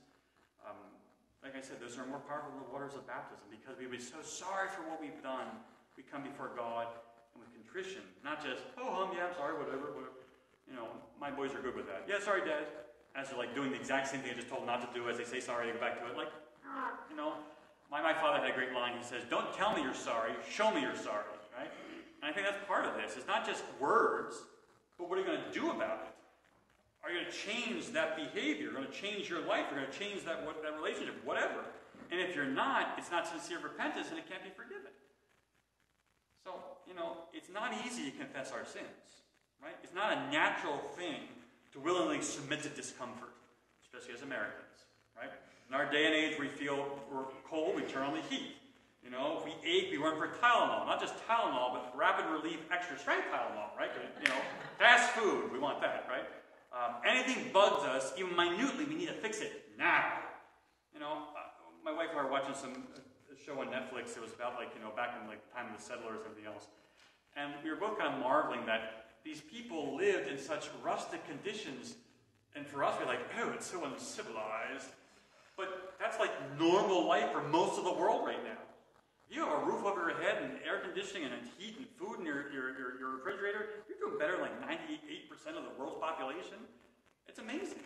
Um, I said, those are more powerful than the waters of baptism because we would be so sorry for what we've done. We come before God and with contrition, not just, oh, um, yeah, I'm sorry, whatever, whatever. You know, my boys are good with that. Yeah, sorry, Dad. As they're like doing the exact same thing I just told them not to do, as they say sorry, they go back to it. Like, you know, my, my father had a great line. He says, Don't tell me you're sorry, show me you're sorry, right? And I think that's part of this. It's not just words, but what are you going to do about it? Are you going to change that behavior? You're going to change your life? You're going to change that, what, that relationship? Whatever. And if you're not, it's not sincere repentance and it can't be forgiven. So, you know, it's not easy to confess our sins, right? It's not a natural thing to willingly submit to discomfort, especially as Americans, right? In our day and age, we feel we're cold, we turn on the heat. You know, if we ache, we run for Tylenol. Not just Tylenol, but rapid relief extra strength Tylenol, right? You know, fast food, we want that, right? Um, anything bugs us, even minutely, we need to fix it now. You know, uh, my wife and I were watching some show on Netflix. It was about like you know back in like the time of the settlers and everything else, and we were both kind of marveling that these people lived in such rustic conditions, and for us we're like, oh, it's so uncivilized. But that's like normal life for most of the world right now. You have a roof over your head and air conditioning and heat and food in your, your, your, your refrigerator. You're doing better than like 98% of the world's population. It's amazing.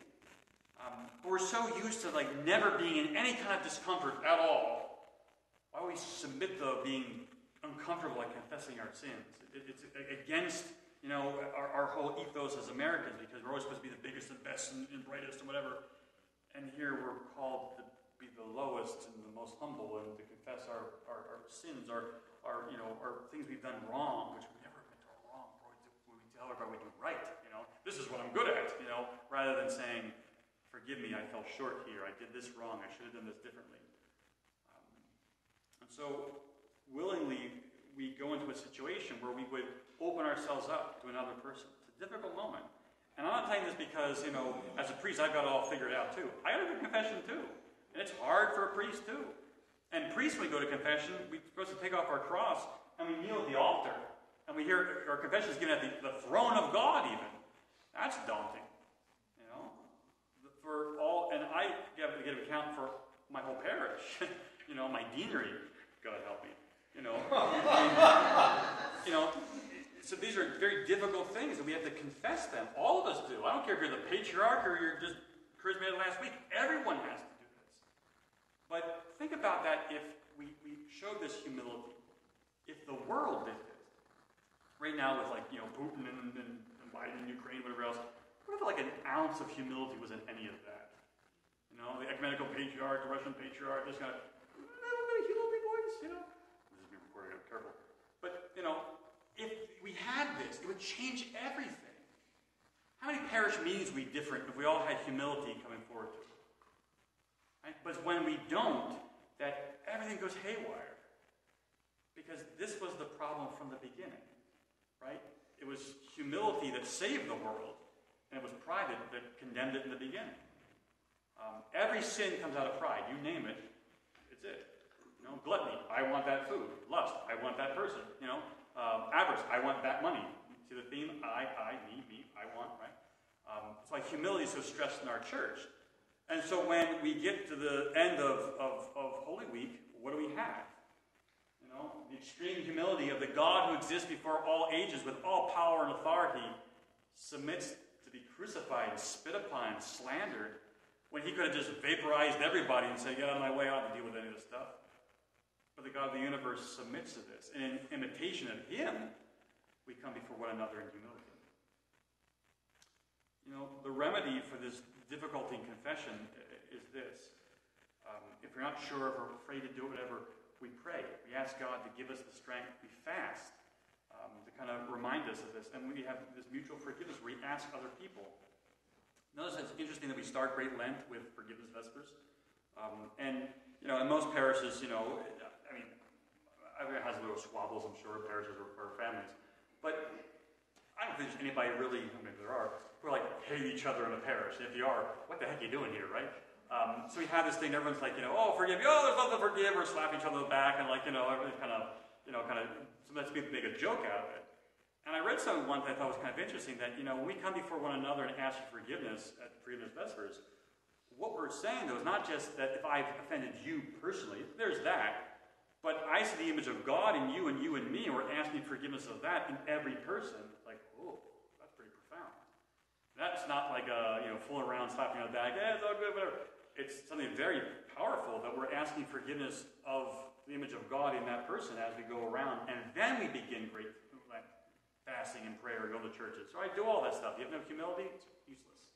Um, but we're so used to like never being in any kind of discomfort at all. Why we submit to being uncomfortable at confessing our sins? It, it's against you know our, our, whole ethos as Americans because we're always supposed to be the biggest and best and, and brightest and whatever. And here we're called to be the lowest and the most humble and to confess our, our, our sins, our, our, you know, our things we've done wrong, which we never admit to wrong, we tell everybody we do right, you know. This is what I'm good at, you know, rather than saying, forgive me, I fell short here, I did this wrong, I should have done this differently. Um, and so, willingly, we go into a situation where we would open ourselves up to another person. It's a difficult moment. And I'm not saying this because, you know, as a priest, I've got it all figured out too. I got a good confession too. And it's hard for a priest too. And priests, when we go to confession, we're supposed to take off our cross and we kneel at the altar. And we hear our confession is given at the, the throne of God, even. That's daunting. You know? For all, and I have to give account for my whole parish. you know, my deanery. God help me. You know. you know, so these are very difficult things, and we have to confess them. All of us do. I don't care if you're the patriarch or you're just chrismated last week. Everyone has to but think about that if we, we showed this humility. If the world did this, right now with like, you know, Putin and, and, and Biden and Ukraine, whatever else, what if like an ounce of humility was in any of that? You know, the ecumenical patriarch, the Russian patriarch, this kind of little bit of humility, boys, you know? This is being recorded, I'm careful. But, you know, if we had this, it would change everything. How many parish meetings would be different if we all had humility coming forward to But when we don't, that everything goes haywire. Because this was the problem from the beginning. Right? It was humility that saved the world, and it was pride that, that condemned it in the beginning. Um, every sin comes out of pride. You name it, it's it. You know, gluttony, I want that food. Lust, I want that person. You know, um, avarice, I want that money. See the theme? I, I, me, me, I want, right? Um, it's like humility is so stressed in our church and so when we get to the end of, of, of Holy Week, what do we have? You know, the extreme humility of the God who exists before all ages with all power and authority submits to be crucified spit upon slandered when he could have just vaporized everybody and said, Get out of my way, I don't have to deal with any of this stuff. But the God of the universe submits to this. And in imitation of him, we come before one another in humility. You know, the remedy for this difficulty in confession is this. Um, if we're not sure, if we're afraid to do whatever, we pray. We ask God to give us the strength. We fast um, to kind of remind us of this. And we have this mutual forgiveness where we ask other people. Notice it's interesting that we start Great Lent with Forgiveness Vespers. Um, and, you know, in most parishes, you know, I mean, everyone has little squabbles, I'm sure, parishes or, or families. But I don't think there's anybody really, I mean, there are, who like hate each other in a parish. And If you are, what the heck are you doing here, right? Um, so we have this thing, everyone's like, you know, oh, forgive me, oh, there's nothing to forgive, or slap each other in the back, and like, you know, everything kind of, you know, kind of, so let's make a joke out of it. And I read something once that I thought was kind of interesting that, you know, when we come before one another and ask for forgiveness at Forgiveness Vespers, what we're saying, though, is not just that if I've offended you personally, there's that, but I see the image of God in you and you in me, and we're asking forgiveness of that in every person. That's not like a, you know, fooling around, slapping on the back, eh, it's all good, whatever. it's something very powerful that we're asking forgiveness of the image of God in that person as we go around, and then we begin great like fasting and prayer, go to churches. So I do all that stuff. You have no humility, it's useless.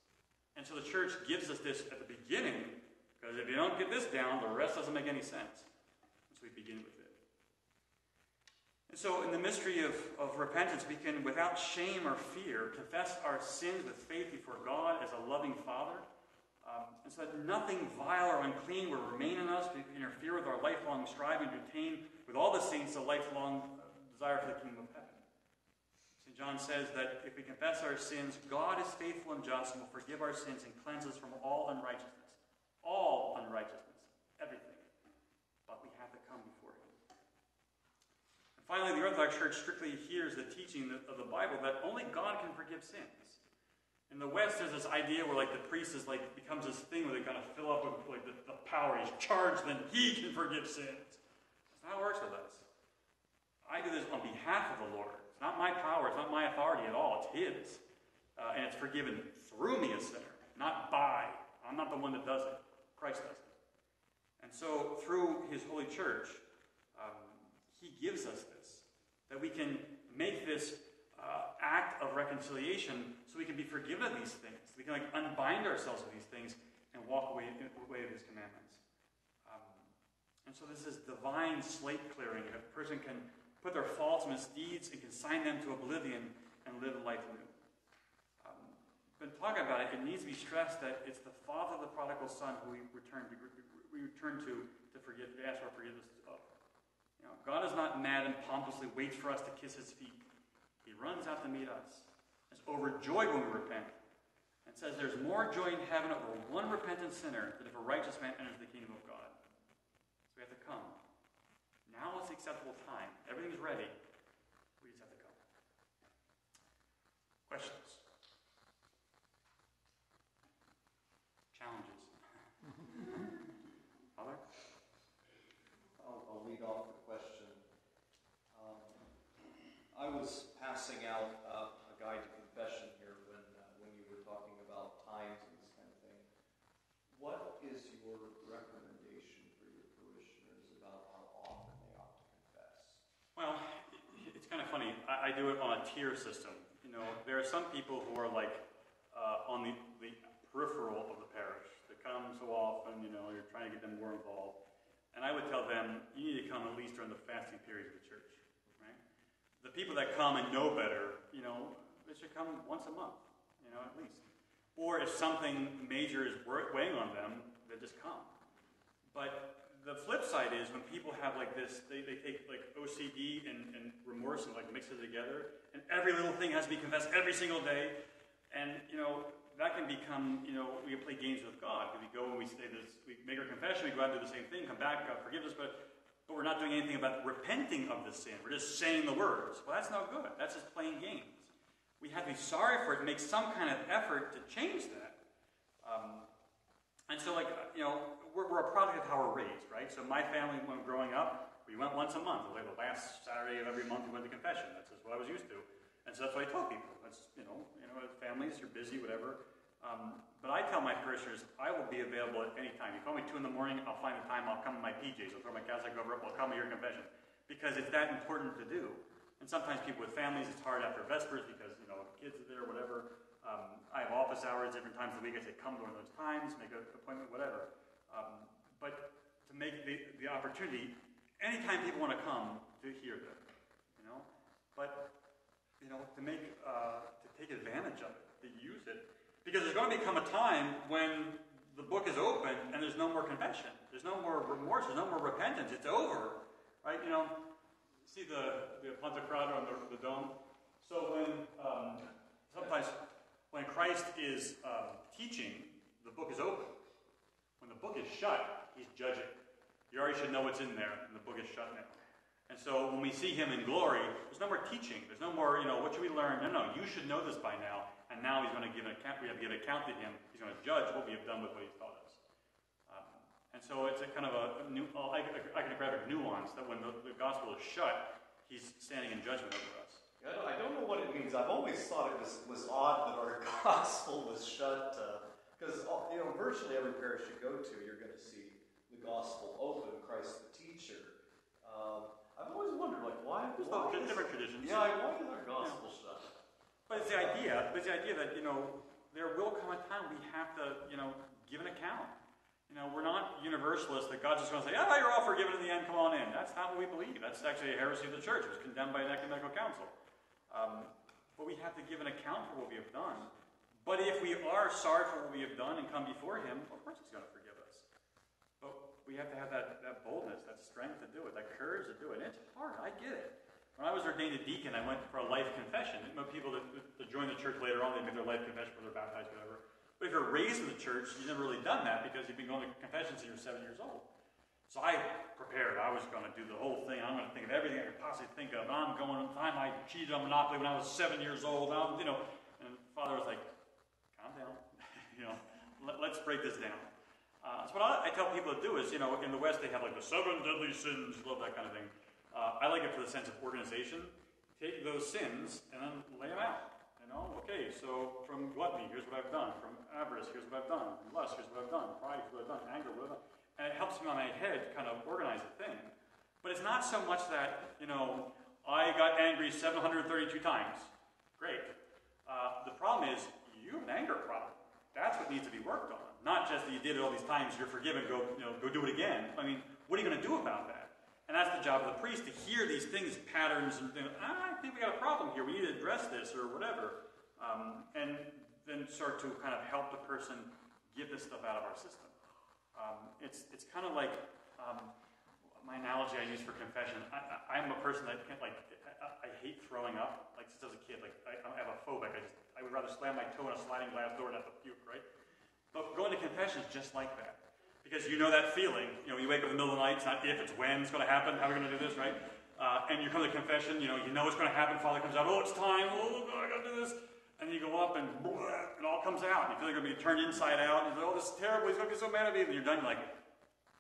And so the church gives us this at the beginning, because if you don't get this down, the rest doesn't make any sense. So we begin with it. And so in the mystery of, of repentance, we can, without shame or fear, confess our sins with faith before God as a loving Father um, and so that nothing vile or unclean will remain in us to interfere with our lifelong striving to attain with all the saints a lifelong desire for the kingdom of heaven. St. John says that if we confess our sins, God is faithful and just and will forgive our sins and cleanse us from all unrighteousness. All unrighteousness. Everything. But we have to come before Him. And finally, the Orthodox Church strictly adheres the teaching of the Bible that only God can forgive sins. In the West, there's this idea where like the priest is like becomes this thing where they kind of fill up with like the, the power. He's charged, then he can forgive sins. That's not how it works with us. I do this on behalf of the Lord. It's not my power. It's not my authority at all. It's His, uh, and it's forgiven through me, a sinner, not by. I'm not the one that does it. Christ does it. And so, through His holy church, um, He gives us this that we can make this uh, act of reconciliation so we can be forgiven of these things. We can like unbind ourselves of these things and walk away, away of his commandments. Um, and so this is divine slate clearing. A person can put their faults and misdeeds and consign them to oblivion and live a life anew. Um, but talking about it, it needs to be stressed that it's the father of the prodigal son who we return to, we return to to forgive, to ask for forgiveness of. You know, God is not mad and pompously waits for us to kiss his feet He runs out to meet us, is overjoyed when we repent, and says there's more joy in heaven over one repentant sinner than if a righteous man enters the kingdom of God. So we have to come. Now is the acceptable time. Everything's ready. We just have to come. Questions? Challenges? Father? I'll, I'll lead off the question. Um, I was passing out uh, a guide to confession here when, uh, when you were talking about times and this kind of thing. What is your recommendation for your parishioners about how often they ought to confess? Well, it's kind of funny. I, I do it on a tier system. You know, there are some people who are like uh, on the, the peripheral of the parish that come so often, you know, you're trying to get them more involved. And I would tell them, you need to come at least during the fasting period of the church the people that come and know better, you know, they should come once a month, you know, at least. Or if something major is weighing on them, they just come. But the flip side is when people have like this, they, they take like OCD and, and remorse and like mix it together, and every little thing has to be confessed every single day. And, you know, that can become, you know, we play games with God. We go and we say this, we make our confession, we go out and do the same thing, come back, God forgive us, but but we're not doing anything about repenting of the sin. We're just saying the words. Well, that's no good. That's just playing games. We have to be sorry for it and make some kind of effort to change that. Um, and so, like, you know, we're, we're, a product of how we're raised, right? So, my family, when growing up, we went once a month. Like the last Saturday of every month, we went to confession. That's just what I was used to. And so that's what I told people. That's, you know, you know, families, you're busy, whatever. Um, but I tell my parishioners, I will be available at any time. You call me 2 in the morning, I'll find the time, I'll come in my PJs, I'll throw my cassock over it, I'll come to your confession. Because it's that important to do. And sometimes people with families, it's hard after Vespers because, you know, kids are there, whatever. Um, I have office hours different times of the week. I say, come during those times, make an appointment, whatever. Um, but to make the, the opportunity, anytime people want to come, to hear them, you know. But, you know, to make, uh, to take advantage of it, to use it, because there's going to become a time when the book is open and there's no more confession. There's no more remorse. There's no more repentance. It's over. Right? You know, see the, the Pantocrator on the, the dome? So when, um, sometimes when Christ is um, teaching, the book is open. When the book is shut, he's judging. You already should know what's in there, and the book is shut now. And so when we see him in glory, there's no more teaching. There's no more, you know, what should we learn? No, no, you should know this by now. And now he's going to give an account. We have to give an account to him. He's going to judge what we have done with what he's taught us. Um, and so it's a kind of a new, iconographic nuance that when the, the, gospel is shut, he's standing in judgment over us. I don't, I don't know what it means. I've always thought it was, was odd that our gospel was shut. Uh, Because you know, virtually every parish you go to, you're going to see the gospel open, Christ the teacher. Um, I've always wondered, like, why? There's why different traditions. Yeah, why is our gospel shut? But it's the idea, but it's the idea that, you know, there will come a time we have to, you know, give an account. You know, we're not universalists that God's just going to say, oh, you're all forgiven in the end, come on in. That's not what we believe. That's actually a heresy of the church. It was condemned by an ecumenical council. Um, but we have to give an account for what we have done. But if we are sorry for what we have done and come before Him, of course He's going to forgive us. But we have to have that, that boldness, that strength to do it, that courage to do it. And it's hard. I get it. When I was ordained a deacon, I went for a life confession. People that, that join the church later on, they make their life confession when they're baptized, whatever. But if you're raised in the church, you've never really done that because you've been going to confession since you were seven years old. So I prepared. I was going to do the whole thing. I'm going to think of everything I could possibly think of. I'm going. Time I cheated on Monopoly when I was seven years old. I'm, you know, and Father was like, "Calm down. you know, let, us break this down." Uh, so what I, I, tell people to do is, you know, in the West they have like the seven deadly sins. Love that kind of thing. Uh, I like it for the sense of organization. Take those sins and then lay them out. You know, okay, so from gluttony, here's what I've done. From avarice, here's what I've done. From lust, here's what I've done. Pride, here's what I've done. Anger, what I've done. And it helps me on my head kind of organize the thing. But it's not so much that, you know, I got angry 732 times. Great. Uh, the problem is you have an anger problem. That's what needs to be worked on. Not just that you did it all these times, you're forgiven, go, you know, go do it again. I mean, what are you going to do about that? And that's the job of the priest to hear these things, patterns, and think, ah, I think we got a problem here. We need to address this or whatever. Um, and then start to kind of help the person get this stuff out of our system. Um, it's, it's kind of like um, my analogy I use for confession. I, am a person that can't, like, I, I, hate throwing up. Like, since I was a kid, like, I, I have a phobic. I just, I would rather slam my toe in a sliding glass door than have to puke, right? But going to confession is just like that. Because you know that feeling. You know, you wake up in the middle of the night, it's not if, it's when it's going to happen, how are we going to do this, right? Uh, and you come to confession, you know, you know it's going to happen, Father comes out, oh, it's time, oh, God, I got to do this. And you go up and it all comes out. You feel like you're going to be turned inside out. And you're like, oh, this is terrible, he's going to get so mad at me. And you're done, you're like,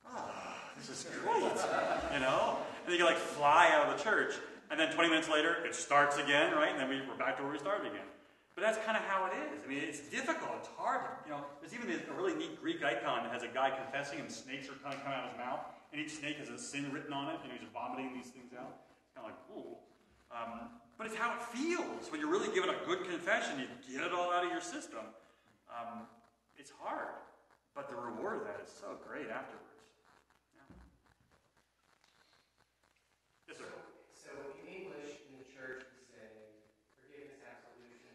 ah, oh, this is great, you know? And you like fly out of the church. And then 20 minutes later, it starts again, right? And then we, we're back to where we started again. But that's kind of how it is. I mean, it's difficult. It's hard. You know, there's even a really neat Greek icon that has a guy confessing, and snakes are kind of coming out of his mouth, and each snake has a sin written on it. Know, he's vomiting these things out. It's kind of like, ooh. Um, but it's how it feels when you're really giving a good confession. You get it all out of your system. Um, it's hard, but the reward of that is so great afterwards. Yeah. Yes, sir. So in English, in the church, we say forgiveness, absolution,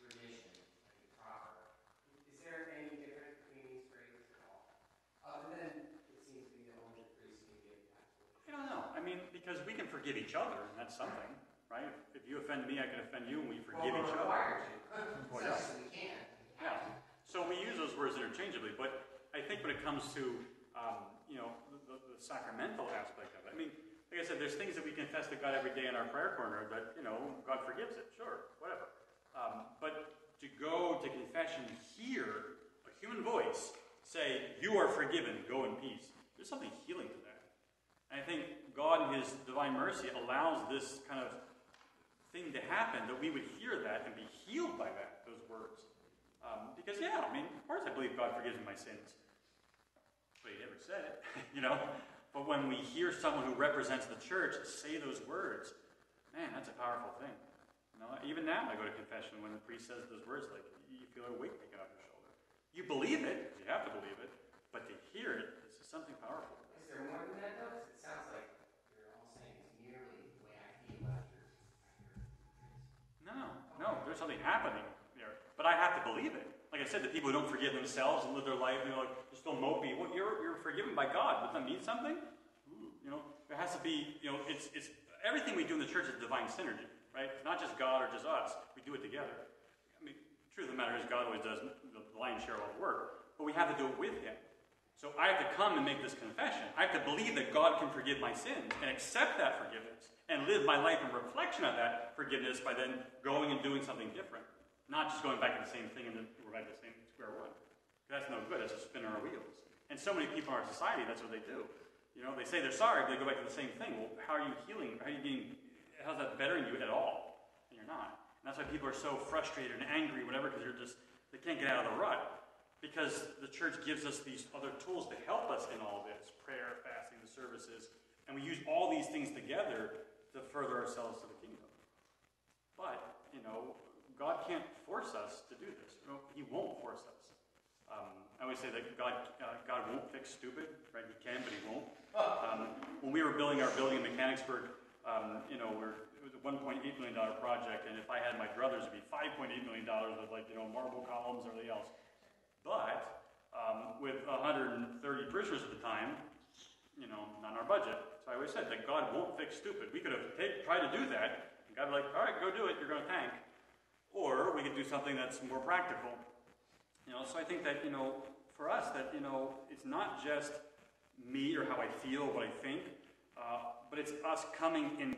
remission, like proper. Is there any difference between these phrases at all? Other than it seems to be that only the priest can give absolution. I don't know. I mean, because we can forgive each other, and that's something, right? If you offend me, I can offend you, and we forgive well, each other. Well, so yeah. we can. Yeah. So we use those words interchangeably, but I think when it comes to um, you know the, the, the, sacramental aspect of it, I mean, like I said, there's things that we confess to God every day in our prayer corner that you know God forgives it, sure, whatever. Um, but to go to confession, hear a human voice say, "You are forgiven. Go in peace." There's something healing to that. And I think God, in His divine mercy, allows this kind of thing to happen that we would hear that and be healed by that those words. Um, because, yeah, I mean, of course I believe God forgives my sins. But he never said it, you know? But when we hear someone who represents the church say those words, man, that's a powerful thing. You know, even now I go to confession when the priest says those words, like, you feel a weight taken off your shoulder. You believe it, you have to believe it, but to hear it is something powerful. Is there more than that, though? 'Cause it sounds like you're all saying it's merely the way I feel after, after No, no, something happening there. But I have to believe it. Like I said, the people who don't forgive themselves and live their life, you know, like, just feel mopey. Well, you're, you're forgiven by God. Does that mean something? You know, there has to be, you know, it's, it's everything we do in the church is divine synergy, right? It's not just God or just us. We do it together. I mean, the truth of the matter is God always does the lion's share of all the work, but we have to do it with Him. So I have to come and make this confession. I have to believe that God can forgive my sins and accept that forgiveness and live my life in reflection of that forgiveness by then going and doing something different. Not just going back to the same thing and then we're back to the same square one. That's no good. That's just spinning our wheels. And so many people in our society, that's what they do. You know, they say they're sorry, but they go back to the same thing. Well, how are you healing? How are you getting, how's that bettering you at all? And you're not. And that's why people are so frustrated and angry, whatever, because they're just, they can't get out of the rut. because the church gives us these other tools to help us in all this prayer, fasting, the services, and we use all these things together to further ourselves to the kingdom. But, you know, God can't force us to do this. He won't force us. Um, I always say that God, uh, God won't fix stupid, right? He can, but he won't. Um, when we were building our building in Mechanicsburg, um, you know, we're, it was a 1.8 million dollar project, and if I had my druthers, it'd be 5.8 million dollars with like you know marble columns or anything else. But um, with 130 parishioners at the time, you know, not in our budget. So I always said that God won't fix stupid. We could have tried to do that, and God would like, all right, go do it. You're going to tank. Or we could do something that's more practical. You know, so I think that, you know, for us, that, you know, it's not just me or how I feel, what I think, uh, but it's us coming in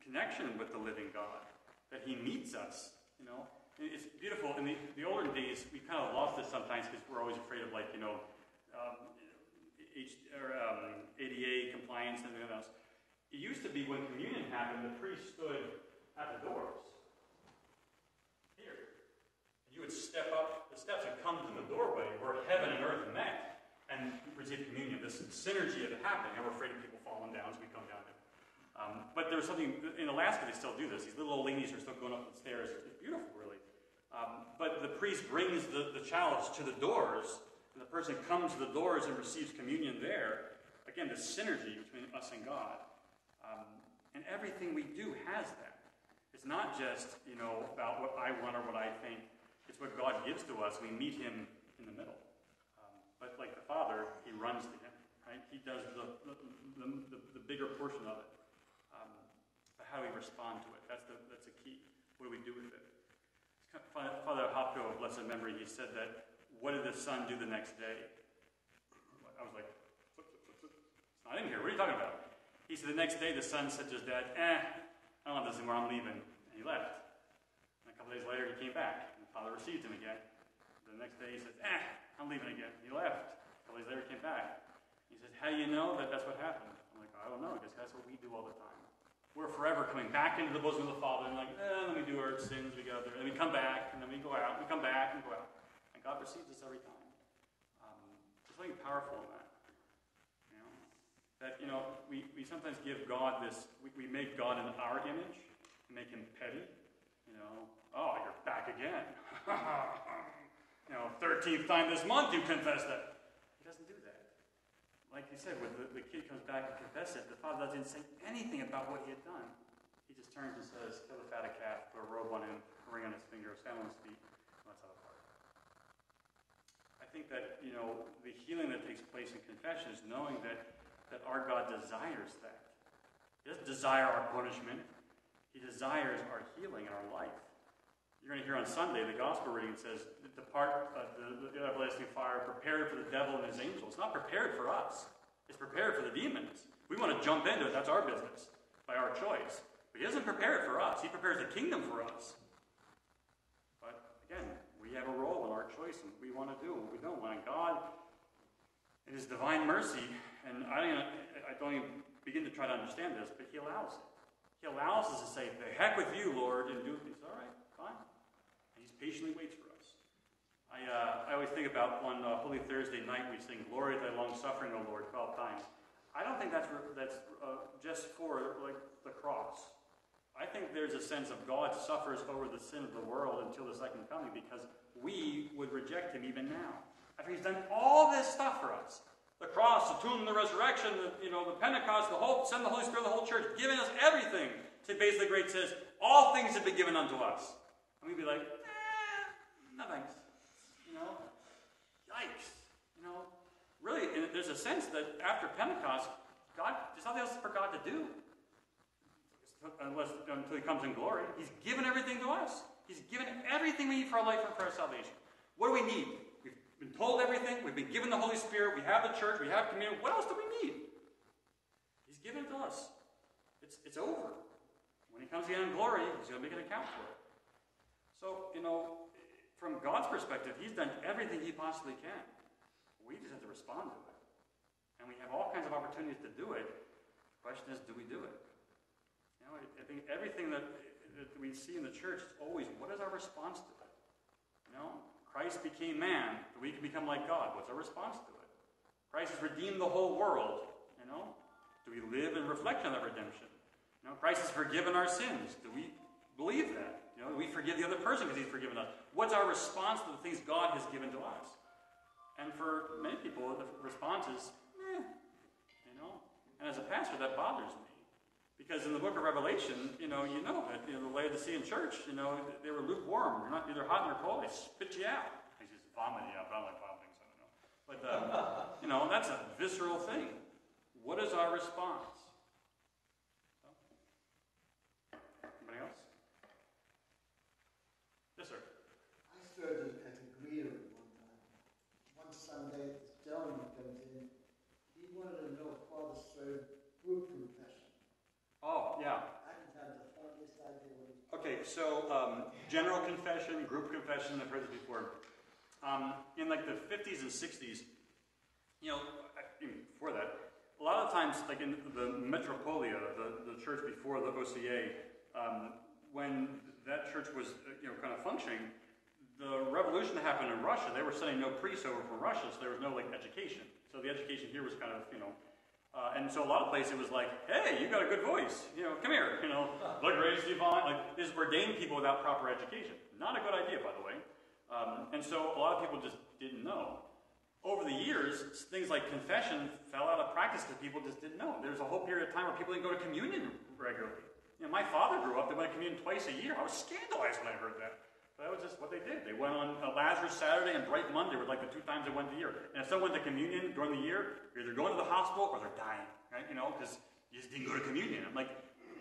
connection with the living God, that He meets us, you know. And It's beautiful. In the, the olden days, we kind of lost this sometimes because we're always afraid of, like, you know, um, H, or, um, ADA compliance and everything else. It used to be when communion happened, the priest stood at the doors. Here. And You would step up the steps and come to the doorway where heaven and earth met and receive communion. This synergy had happened. And we're afraid of people falling down as we come down there. Um, but there was something in Alaska. They still do this. These little old ladies are still going up the stairs. It's beautiful, really. Um, but the priest brings the, the chalice to the doors, and the person comes to the doors and receives communion there. Again, the synergy between us and God. Um, and everything we do has that. It's not just, you know, about what I want or what I think. It's what God gives to us. We meet Him in the middle. Um, but like the Father, He runs to Him, right? He does the, the, the, the, bigger portion of it. Um, but how do we respond to it? That's the, that's the key. What do we do with it? Father Hopko of blessed memory, he said that, what did the Son do the next day? I was like, it's not in here. What are you talking about? He said the next day the son said to his dad, eh, I don't want this anymore, I'm leaving. And he left. And a couple days later he came back, and the father received him again. The next day he says, eh, I'm leaving again. He left. A couple days later he came back. He says, how do you know that that's what happened? I'm like, I don't know, because that's what we do all the time. We're forever coming back into the bosom of the Father and like, eh, let me do our sins, we go there. And we come back, and then we go out, we come back and go out. God receives us every time. Um, there's something powerful in that. You know? That, you know, we, we sometimes give God this, we, we make God in our image, make him petty. You know, oh, you're back again. you know, 13th time this month you confessed that. He doesn't do that. Like you said, when the, the kid comes back and confesses it, the father doesn't say anything about what he had done. He just turns and says, kill the fatted calf, put a robe on him, a ring on his finger, a sandal on his feet, and let's have a party. I think that, you know, the healing that takes place in confession is knowing that, that our God desires that. He doesn't desire our punishment. He desires our healing and our life. You're going to hear on Sunday the gospel reading says, Depart uh, the, the everlasting fire, prepared for the devil and his angels. It's not prepared for us, it's prepared for the demons. We want to jump into it, that's our business, by our choice. But he doesn't prepare it for us, he prepares the kingdom for us. Have a role in our choice and what we want to do and what we don't want. And God, in his divine mercy, and I don't, even, I don't even begin to try to understand this, but he allows it. He allows us to say, the heck with you, Lord, and do things. All right, fine. And he patiently waits for us. I, uh, I always think about on uh, Holy Thursday night we sing, Glory to thy long suffering, O Lord, 12 times. I don't think that's, that's uh, just for like the cross. I think there's a sense of God suffers over the sin of the world until the second coming because we would reject him even now. After he's done all this stuff for us. The cross, the tomb, the resurrection, the, you know, the Pentecost, the whole, send the Holy Spirit, the whole church, giving us everything. So basically, great says, all things have been given unto us. And we'd be like, eh, no thanks. You know? Yikes. You know? Really, there's a sense that after Pentecost, God, there's nothing else for God to do. Unless until he comes in glory. He's given everything to us. He's given everything we need for our life and for our salvation. What do we need? We've been told everything. We've been given the Holy Spirit. We have the church. We have communion. What else do we need? He's given it to us. It's, it's over. When he comes again in glory, he's going to make an account for it. So, you know, from God's perspective, he's done everything he possibly can. We just have to respond to it. And we have all kinds of opportunities to do it. The question is, do we do it? Know, I, I think everything that, that we see in the church is always, what is our response to it? You know, Christ became man, that we can become like God. What's our response to it? Christ has redeemed the whole world, you know? Do we live in reflection of that redemption? You know, Christ has forgiven our sins. Do we believe that? You know, we forgive the other person because he's forgiven us. What's our response to the things God has given to us? And for many people, the response is, eh, you know. And as a pastor, that bothers me. Because in the book of Revelation, you know, you know that you know, the Laodicean church, you know, they were lukewarm. They're not either hot nor cold. They spit you out. They just vomit you out. I don't like vomiting, so I don't know. But, um, you know, that's a visceral thing. What is our response? Anybody else? Yes, sir. I served as a greeter one time. One Sunday, this gentleman comes in. He wanted to know if Father served group confession. Oh, yeah. I didn't have the funniest idea what he Okay, so um, general confession, group confession, I've heard this before. Um, in like the 50s and 60s, you know, even before that, a lot of times, like in the Metropolia, the, the church before the OCA, um, when that church was, uh, you know, kind of functioning, the revolution that happened in Russia, they were sending no priests over from Russia, so there was no like education. So the education here was kind of, you know, uh, and so a lot of places it was like, hey, you got a good voice, you know, come here, you know, look raise divine. Like this is ordained people without proper education. Not a good idea, by the way. Um, and so a lot of people just didn't know. Over the years, things like confession fell out of practice because people just didn't know. There was a whole period of time where people didn't go to communion regularly. You know, my father grew up; they went to communion twice a year. I was scandalized when I heard that. That was just what they did. They went on uh, Lazarus Saturday and Bright Monday were like the two times they went a year. And if someone went to communion during the year, they're either going to the hospital or they're dying, right? You know, because you just didn't go to communion. I'm like,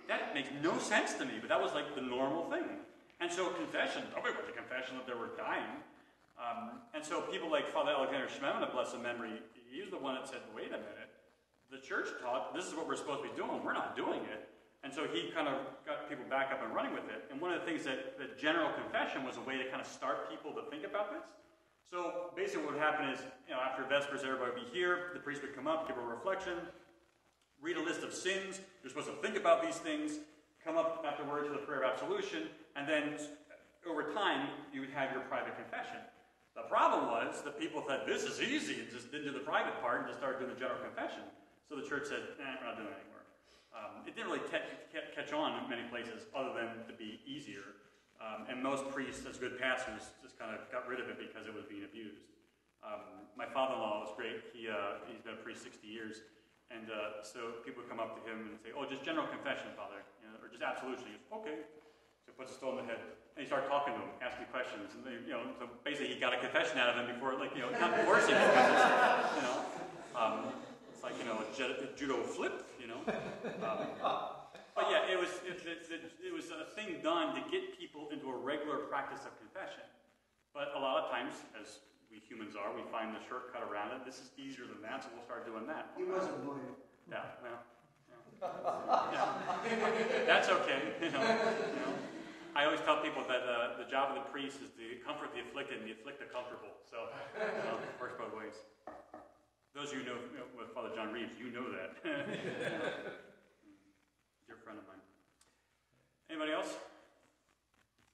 that makes no sense to me, but that was like the normal thing. And so confession, nobody went to confession that they were dying. Um, and so people like Father Alexander Schmemann, of blessed memory, he's the one that said, wait a minute, the church taught this is what we're supposed to be doing. We're not doing it. And so he kind of got people back up and running with it. And one of the things that, that general confession was a way to kind of start people to think about this. So basically what would happen is, you know, after Vespers, everybody would be here, the priest would come up, give a reflection, read a list of sins. You're supposed to think about these things, come up afterwards with a prayer of absolution, and then over time, you would have your private confession. The problem was that people thought this is easy and just didn't do the private part and just started doing the general confession. So the church said, eh, we're not doing it anymore. Um, it didn't really catch on in many places other than to be easier. Um, and most priests, as good pastors, just kind of got rid of it because it was being abused. Um, my father-in-law was great. He, uh, he's been a priest 60 years. And uh, so people would come up to him and say, oh, just general confession, Father, you know, or just absolution. He goes, okay. So he puts a stone in the head. And he started talking to him, asking questions. And, they, you know, so basically he got a confession out of him before, like, you know, not forcing him, but just, you know. Um, it's like, you know, a judo flip, you know. Um, but yeah, it was, it, it, it, it was a thing done to get people into a regular practice of confession. But a lot of times, as we humans are, we find the shortcut around it. This is easier than that, so we'll start doing that. He wasn't loyal. Yeah, well, yeah. Yeah. That's okay. You know, you know. I always tell people that uh, the job of the priest is to comfort the afflicted and the afflict the comfortable. So, you know, works both ways. Those of you who know, with Father John Reeves, you know that. Dear friend of mine. Anybody else?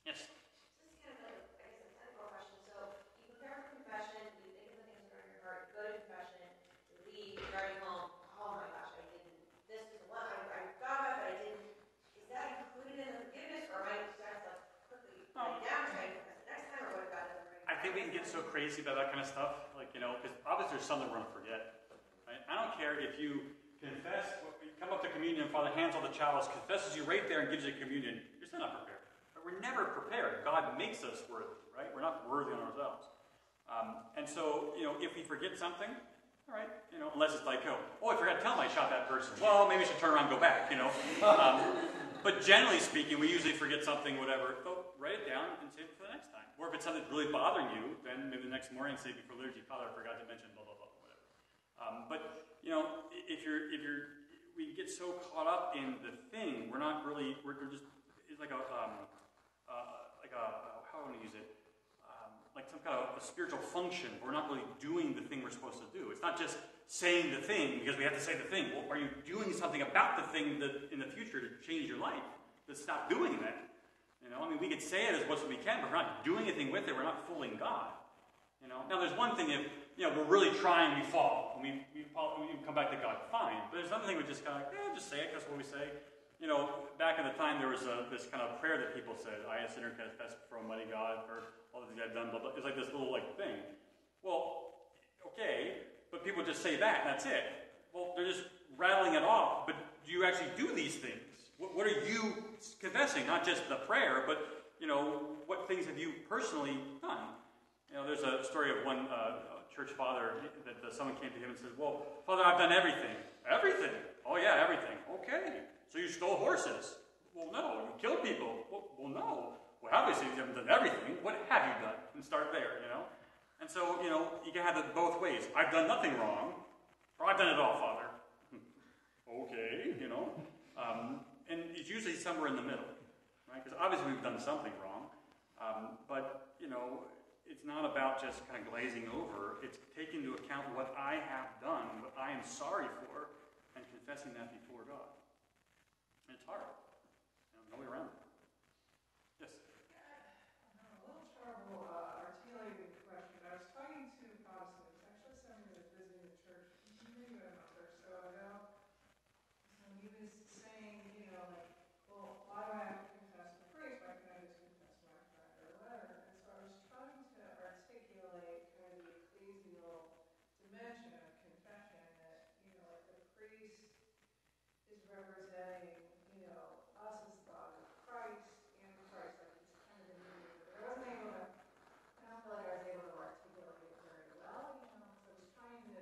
Yes. Just kind of like, I guess, a technical question. So you prepare for confession, you think of the things that are in your heart, you go to confession, you leave, you're already home. Oh my gosh, I didn't. This is one I, I thought about, but I didn't. Is that included in the forgiveness, or am I just have to quickly write it down, try and confess it next time, or what about it? I think we can get so crazy about that kind of stuff, like, you know, because obviously there's something we're going to forget. Right? I don't care if you confess, you come up to communion, Father hands all the chalice, confesses you right there and gives you communion. You're still not prepared. But we're never prepared. God makes us worthy, right? We're not worthy on ourselves. Um, and so, you know, if we forget something, all right, you know, unless it's like, oh, oh, I forgot to tell him I shot that person. Well, maybe I should turn around and go back, you know. Um, but generally speaking, we usually forget something, whatever. Go write it down and save it for the next time. Or if it's something that's really bothering you, then maybe the next morning say before liturgy, Father, I forgot to mention blah blah blah, whatever. Um, but you know, if you're if you're we get so caught up in the thing, we're not really we're, we're just it's like a um, uh, like a uh, how do I use it? Um, like some kind of a spiritual function. We're not really doing the thing we're supposed to do. It's not just saying the thing because we have to say the thing. Well, are you doing something about the thing that in the future to change your life? To stop doing that. You know, I mean, we could say it as much as we can, but we're not doing anything with it. We're not fooling God. You know, now there's one thing if you know we're really trying, we fall, and we we, we come back to God, fine. But there's another thing we just kind of eh, just say it. That's what we say. You know, back in the time there was a, this kind of prayer that people said, "I, a sinner, confess before Almighty God for all the things I've done." Blah, blah. It's like this little like thing. Well, okay, but people just say that. That's it. Well, they're just rattling it off. But do you actually do these things? What, what are you confessing? Not just the prayer, but you know, what things have you personally done? You know, there's a story of one uh, church father that someone came to him and said, Well, Father, I've done everything. Everything? Oh, yeah, everything. Okay. So you stole horses? Well, no. You killed people? Well, well, no. Well, obviously you haven't done everything. What have you done? And start there, you know? And so, you know, you can have it both ways. I've done nothing wrong, or I've done it all, Father. okay, you know? Um, and it's usually somewhere in the middle, right? Because obviously we've done something wrong. Um, but, you know, it's not about just kind of glazing over. It's taking into account what I have done, what I am sorry for, and confessing that before God. And it's hard. No way around it. Yes. I'm having a little trouble uh, articulating the question. I was talking to Protestants, actually somebody that was visiting the church maybe a month or so ago. And he was saying, you know, like, well, why do I have to confess the priest? Why can't I just confess my friend or whatever? And so I was trying to articulate kind of the ecclesial dimension of confession that, you know, like the priest is representing, you know, us as the body of Christ and Christ, like it's kind of a mediator. But I wasn't able to, I don't feel like I was able to articulate it very well, you know, so I was trying to,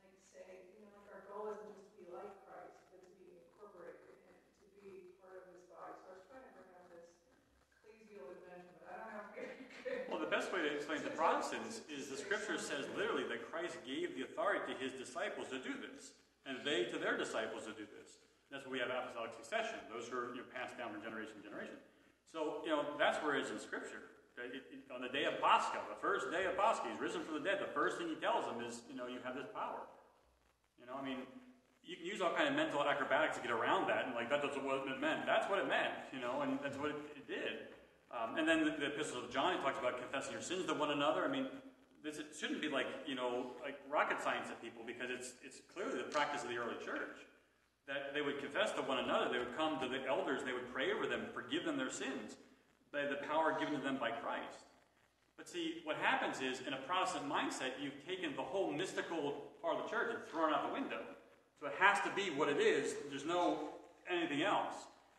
like, say, you know, like our goal isn't just to be like Christ, but to be incorporated in Him, to be part of His body. So I was trying to bring out this ecclesial dimension, but I don't know if very good. Well, the best way to explain it to Protestants is the scripture says literally that Christ gave the authority to his disciples to do this, and they to their disciples to do this. That's why we have apostolic succession. Those are you know, passed down from generation to generation. So, you know, that's where it is in scripture. It- it- on the day of Pascha, the first day of Pascha, he's risen from the dead. The first thing he tells them is, you know, you have this power. You know, I mean, you can use all kind of mental acrobatics to get around that, and like that doesn't what it meant. That's what it meant, you know, and that's what it, it did. Um, and then the, the epistles of John, he talks about confessing your sins to one another. I mean, this it shouldn't be like you know like rocket science to people because it's it's clearly the practice of the early church that they would confess to one another. They would come to the elders. They would pray over them, forgive them their sins by the power given to them by Christ. But see, what happens is in a Protestant mindset, you've taken the whole mystical part of the church and thrown out the window. So it has to be what it is. There's no anything else.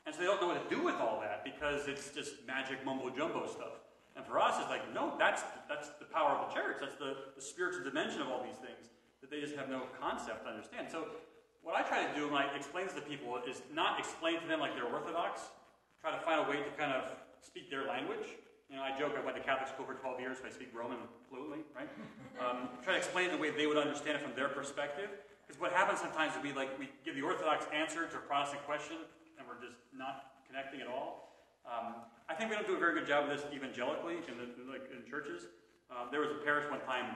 And so they don't know what to do with all that because it's just magic mumbo jumbo stuff. And for us, it's like, no, that's, that's the power of the church. That's the, the spiritual dimension of all these things that they just have no concept to understand. So what I try to do when I explain this to people is not explain to them like they're Orthodox. Try to find a way to kind of speak their language. You know, I joke I went to Catholic school for 12 years, so I speak Roman fluently, right? Um, try to explain it the way they would understand it from their perspective. Because what happens sometimes would be like we give the Orthodox answer to a Protestant question, we're just not connecting at all. Um, I think we don't do a very good job of this evangelically in, the, like in churches. Uh, there was a parish one time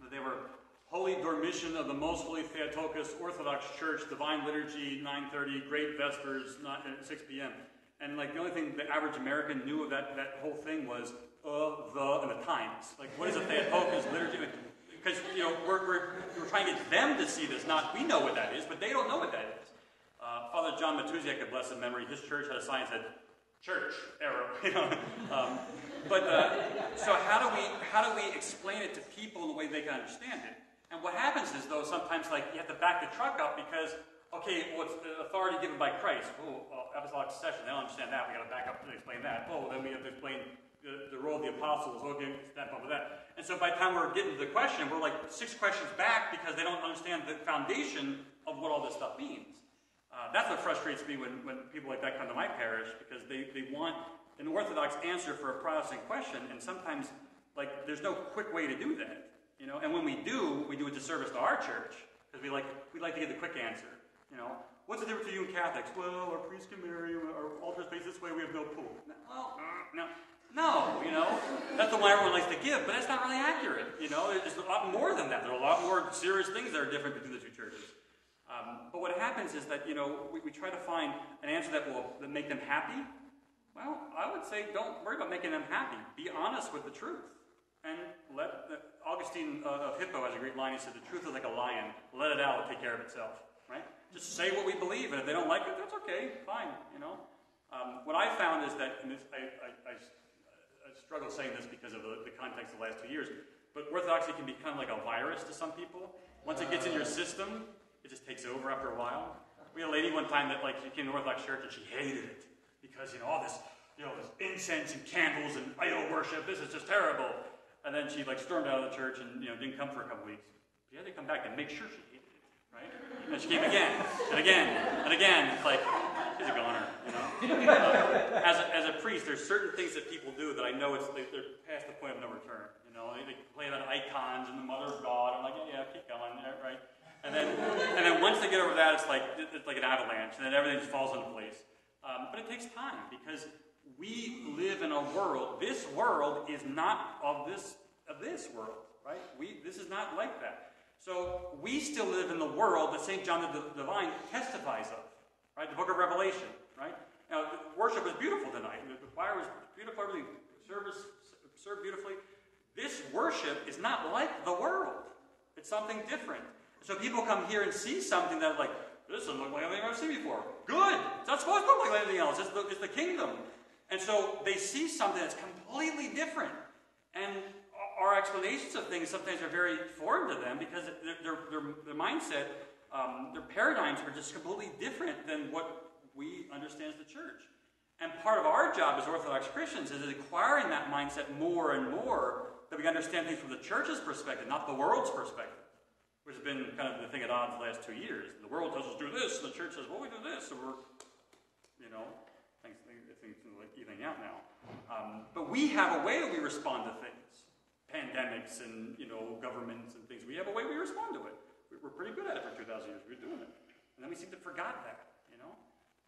that they were Holy Dormition of the Most Holy Theotokos Orthodox Church, Divine Liturgy, 9:30, Great Vespers, not at 6 p.m. And like the only thing the average American knew of that, that whole thing was uh, the, and the times. Like what is a Theotokos liturgy? Because you know we're, we're, we're trying to get them to see this. Not we know what that is, but they don't know what that is. Uh, Father John Matusiak, a blessed memory, his church had a sign that said "Church arrow." You know, um, but uh, so how do we how do we explain it to people in a way they can understand it? And what happens is though sometimes like you have to back the truck up because okay, well it's the authority given by Christ. Oh, well, apostolic succession. They don't understand that. We got to back up and explain that. Oh, then we have to explain the, the role of the apostles. Okay, that blah, blah, that. And so by the time we're getting to the question, we're like six questions back because they don't understand the foundation of what all this stuff means. Uh, that's what frustrates me when, when people like that come to my parish because they, they want an orthodox answer for a Protestant question, and sometimes like there's no quick way to do that. You know, and when we do, we do a disservice to our church because we like we like to get the quick answer. You know, what's the difference between you and Catholics? Well, our priest can marry, our altar's faced this way, we have no pool. Well, no, no, you know, that's the one everyone likes to give, but that's not really accurate. You know, there's a lot more than that. There are a lot more serious things that are different between the two churches. Um, but what happens is that, you know, we, we try to find an answer that will that make them happy. Well, I would say don't worry about making them happy. Be honest with the truth. And let the, Augustine uh, of Hippo has a great line. He said, "The truth is like a lion. Let it out; it'll take care of itself." Right? Just say what we believe, and if they don't like it, that's okay. Fine. You know. Um, what I found is that, and this, I, I, I, I struggle saying this because of the, the context of the last two years, but orthodoxy can be kind of like a virus to some people. Once it gets in your system, it just takes over after a while. We had a lady one time that like she came to Orthodox church and she hated it because you know all this, you know, this incense and candles and idol worship. This is just terrible. And then she like stormed out of the church and you know didn't come for a couple weeks. She had to come back and make sure she hated it, right? And she came again and again and again. It's like she's a goner, you know. Uh, as, a, as a priest, there's certain things that people do that I know it's they, they're past the point of no return. You know, they, complain about icons and the Mother of God. I'm like, yeah, yeah keep going, right? And then, and then once they get over that, it's like it's like an avalanche, and then everything just falls into place. Um, but it takes time because we live in a world. This world is not of this of this world, right? We this is not like that. So we still live in the world that Saint John the Divine testifies of, right? The Book of Revelation, right? Now, worship was beautiful tonight. The choir was beautiful. Everything service served beautifully. This worship is not like the world. It's something different. So people come here and see something that, like, this doesn't look like anything I've seen before. Good. It's not supposed to look like anything else. It's the, it's the kingdom. And so they see something that's completely different. And our explanations of things sometimes are very foreign to them because their, their, their, mindset, um, their paradigms are just completely different than what we understand as the church. And part of our job as Orthodox Christians is acquiring that mindset more and more that we understand things from the church's perspective, not the world's perspective, which has been kind of the thing at odds the last two years. The world tells us do this, and the church says, well, we do this, and we're, you know, things, things like evening out now. Um, but we have a way that we respond to things, pandemics and you know governments and things. We have a way we respond to it. We're pretty good at it for 2,000 years. We're doing it, and then we seem to forgot that, you know.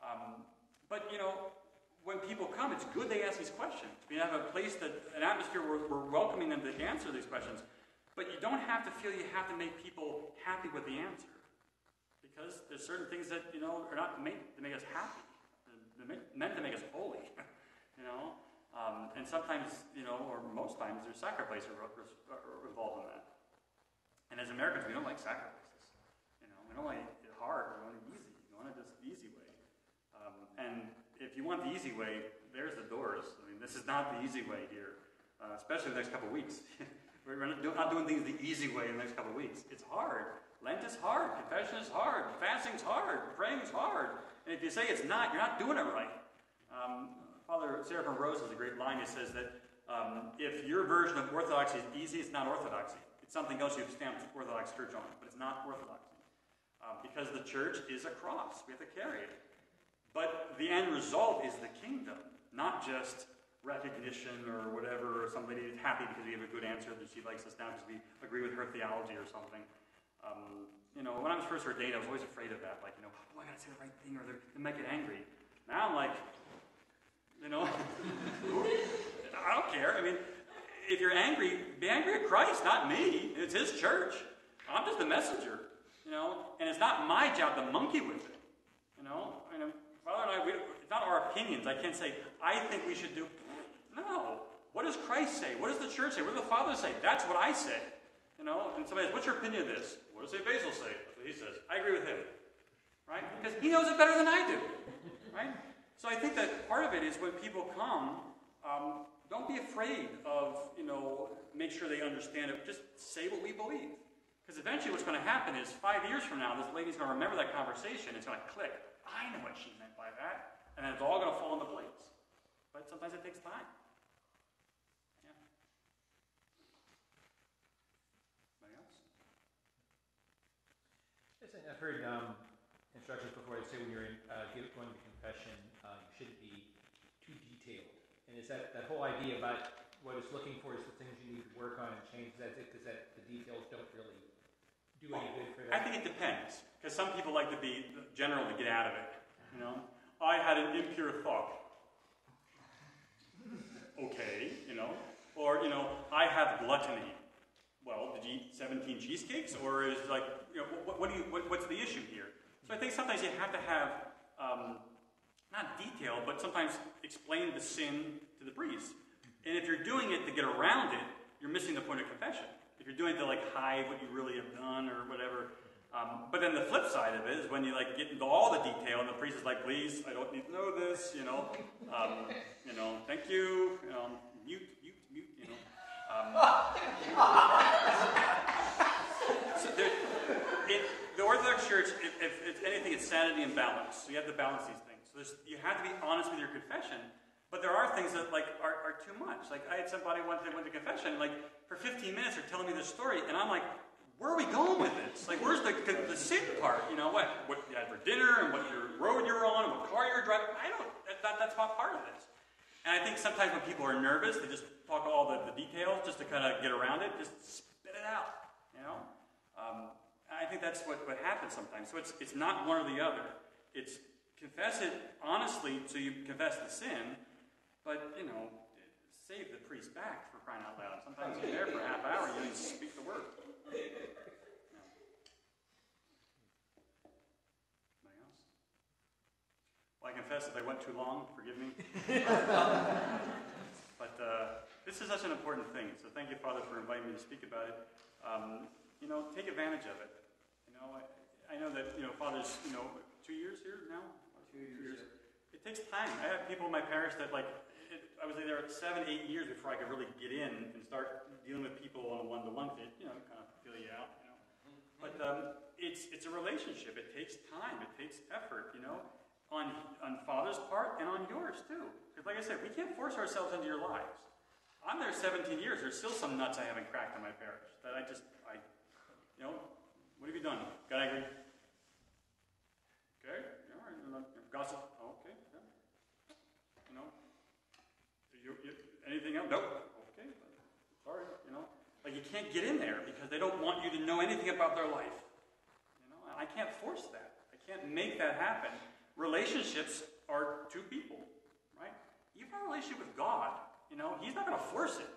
Um, but you know, when people come, it's good they ask these questions. We have a place that, an atmosphere where we're welcoming them to answer these questions. But you don't have to feel you have to make people happy with the answer. Because there's certain things that, you know, are not made to make us happy. They're meant to make us holy. you know? Um, and sometimes, you know, or most times, there's sacrifice involved in that. And as Americans, we don't like sacrifices. You know, we don't like it hard. We want it easy. We want it just the easy way. Um, and if you want the easy way, there's the doors. I mean, this is not the easy way here, uh, especially the next couple weeks. We're not doing things the easy way in the next couple of weeks. It's hard. Lent is hard. Confession is hard. Fasting's hard. Praying's hard. And if you say it's not, you're not doing it right. Um, Father Seraphim Rose has a great line. He says that um, if your version of orthodoxy is easy, it's not orthodoxy. It's something else you've stamped Orthodox Church on, but it's not orthodoxy. Uh, because the church is a cross. We have to carry it. But the end result is the kingdom, not just recognition or whatever, or somebody is happy because we have a good answer that she likes us now because we agree with her theology or something. Um, you know, when I was first ordained, I was always afraid of that. Like, you know, oh, I gotta say the right thing or they might get angry. Now I'm like, you know, I don't care. I mean, if you're angry, be angry at Christ, not me. It's His church. I'm just a messenger, you know, and it's not my job to monkey with it, you know. I mean, Father and I, we, it's not our opinions. I can't say, I think we should do. No. What does Christ say? What does the church say? What does the Father say? That's what I say. You know, and somebody says, What's your opinion of this? What does St. Basil say? That's what he says. I agree with him. Right? Because he knows it better than I do. Right? So I think that part of it is when people come, um, don't be afraid of, you know, make sure they understand it. Just say what we believe. Because eventually what's going to happen is five years from now, this lady's going to remember that conversation. It's going to click. I know what she meant by that. And then it's all going to fall into place. But sometimes it takes time. Yeah. Anybody else? Yes, I've heard um, instructions before. They say when you're in, uh, going to confession, uh, you shouldn't be too detailed. And is that that whole idea about what it's looking for is the things you need to work on and change? That's it, because that the details don't really do any good for that. I think it depends, because some people like to be general to get out of it. You know, I had an impure thought. Okay, you know, or you know, I have gluttony. Well, did you eat 17 cheesecakes, or is like, you know, what, what do you, what, what's the issue here? So I think sometimes you have to have um, not detail, but sometimes explain the sin to the priest. And if you're doing it to get around it, you're missing the point of confession. If you're doing it to like hide what you really have done or whatever. Um, but then the flip side of it is when you like get into all the detail, and the priest is like, "Please, I don't need to know this," you know, um, you know, thank you, mute. Um, so there, it, the Orthodox Church, if, if it's anything, it's sanity and balance. So you have to balance these things. So you have to be honest with your confession, but there are things that like are, are too much. Like I had somebody once went to confession, like for 15 minutes they're telling me this story, and I'm like, where are we going with this? Like, where's the, the, the sin part? You know, what, what you had for dinner, and what your road you're on, and what car you're driving. I don't, that, that's not part of this. And I think sometimes when people are nervous, they just talk all the, the details just to kind of get around it, just spit it out, you know? Um, I think that's what, what happens sometimes. So it's, it's not one or the other. It's confess it honestly so you confess the sin, but, you know, save the priest back for crying out loud. Sometimes you're there for a half hour, you even speak the word. Else? Well, I confess if I went too long, forgive me. but uh, this is such an important thing. So thank you, Father, for inviting me to speak about it. Um, you know, take advantage of it. You know, I, I know that you know, Father's you know two years here now. Two years. It takes time. I have people in my parish that like it, I was there seven, eight years before I could really get in and start dealing with people on a one-to-one. It you know kind of feel you out. You know, but um, it's it's a relationship. It takes time. It takes effort. You know, on on Father's part and on yours too. Because like I said, we can't force ourselves into your lives. I'm there 17 years. There's still some nuts I haven't cracked in my parish that I just I you know what have you done? Got angry? Okay. All right. you're not- you're Gossip. Okay. Yeah. You know. You, you, anything else? Nope. Okay. Sorry. You know. Like you can't get in there because they don't want you to know anything about their life. You know. And I can't force that. I can't make that happen. Relationships are two people, right? Even our relationship with God, you know, He's not going to force it,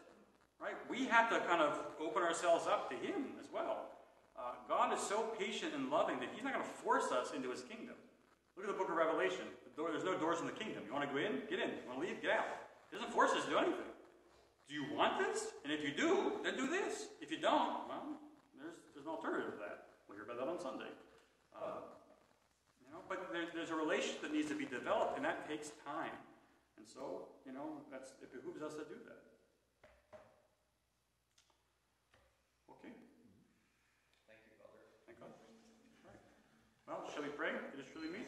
right? We have to kind of open ourselves up to Him as well. Uh, God is so patient and loving that He's not going to force us into His kingdom. Look at the book of Revelation. The door, there's no doors in the kingdom. You want to go in? Get in. You want to leave? Get out. He doesn't force us to do anything. Do you want this? And if you do, then do this. If you don't, well, there's, there's an alternative to that. We'll hear about that on Sunday. Uh, you know, but there, there's a relationship that needs to be developed, and that takes time. And so, you know, that's it behooves us to do that. Okay. Thank you, Father. Thank God. All right. Well, shall we pray? It is truly me.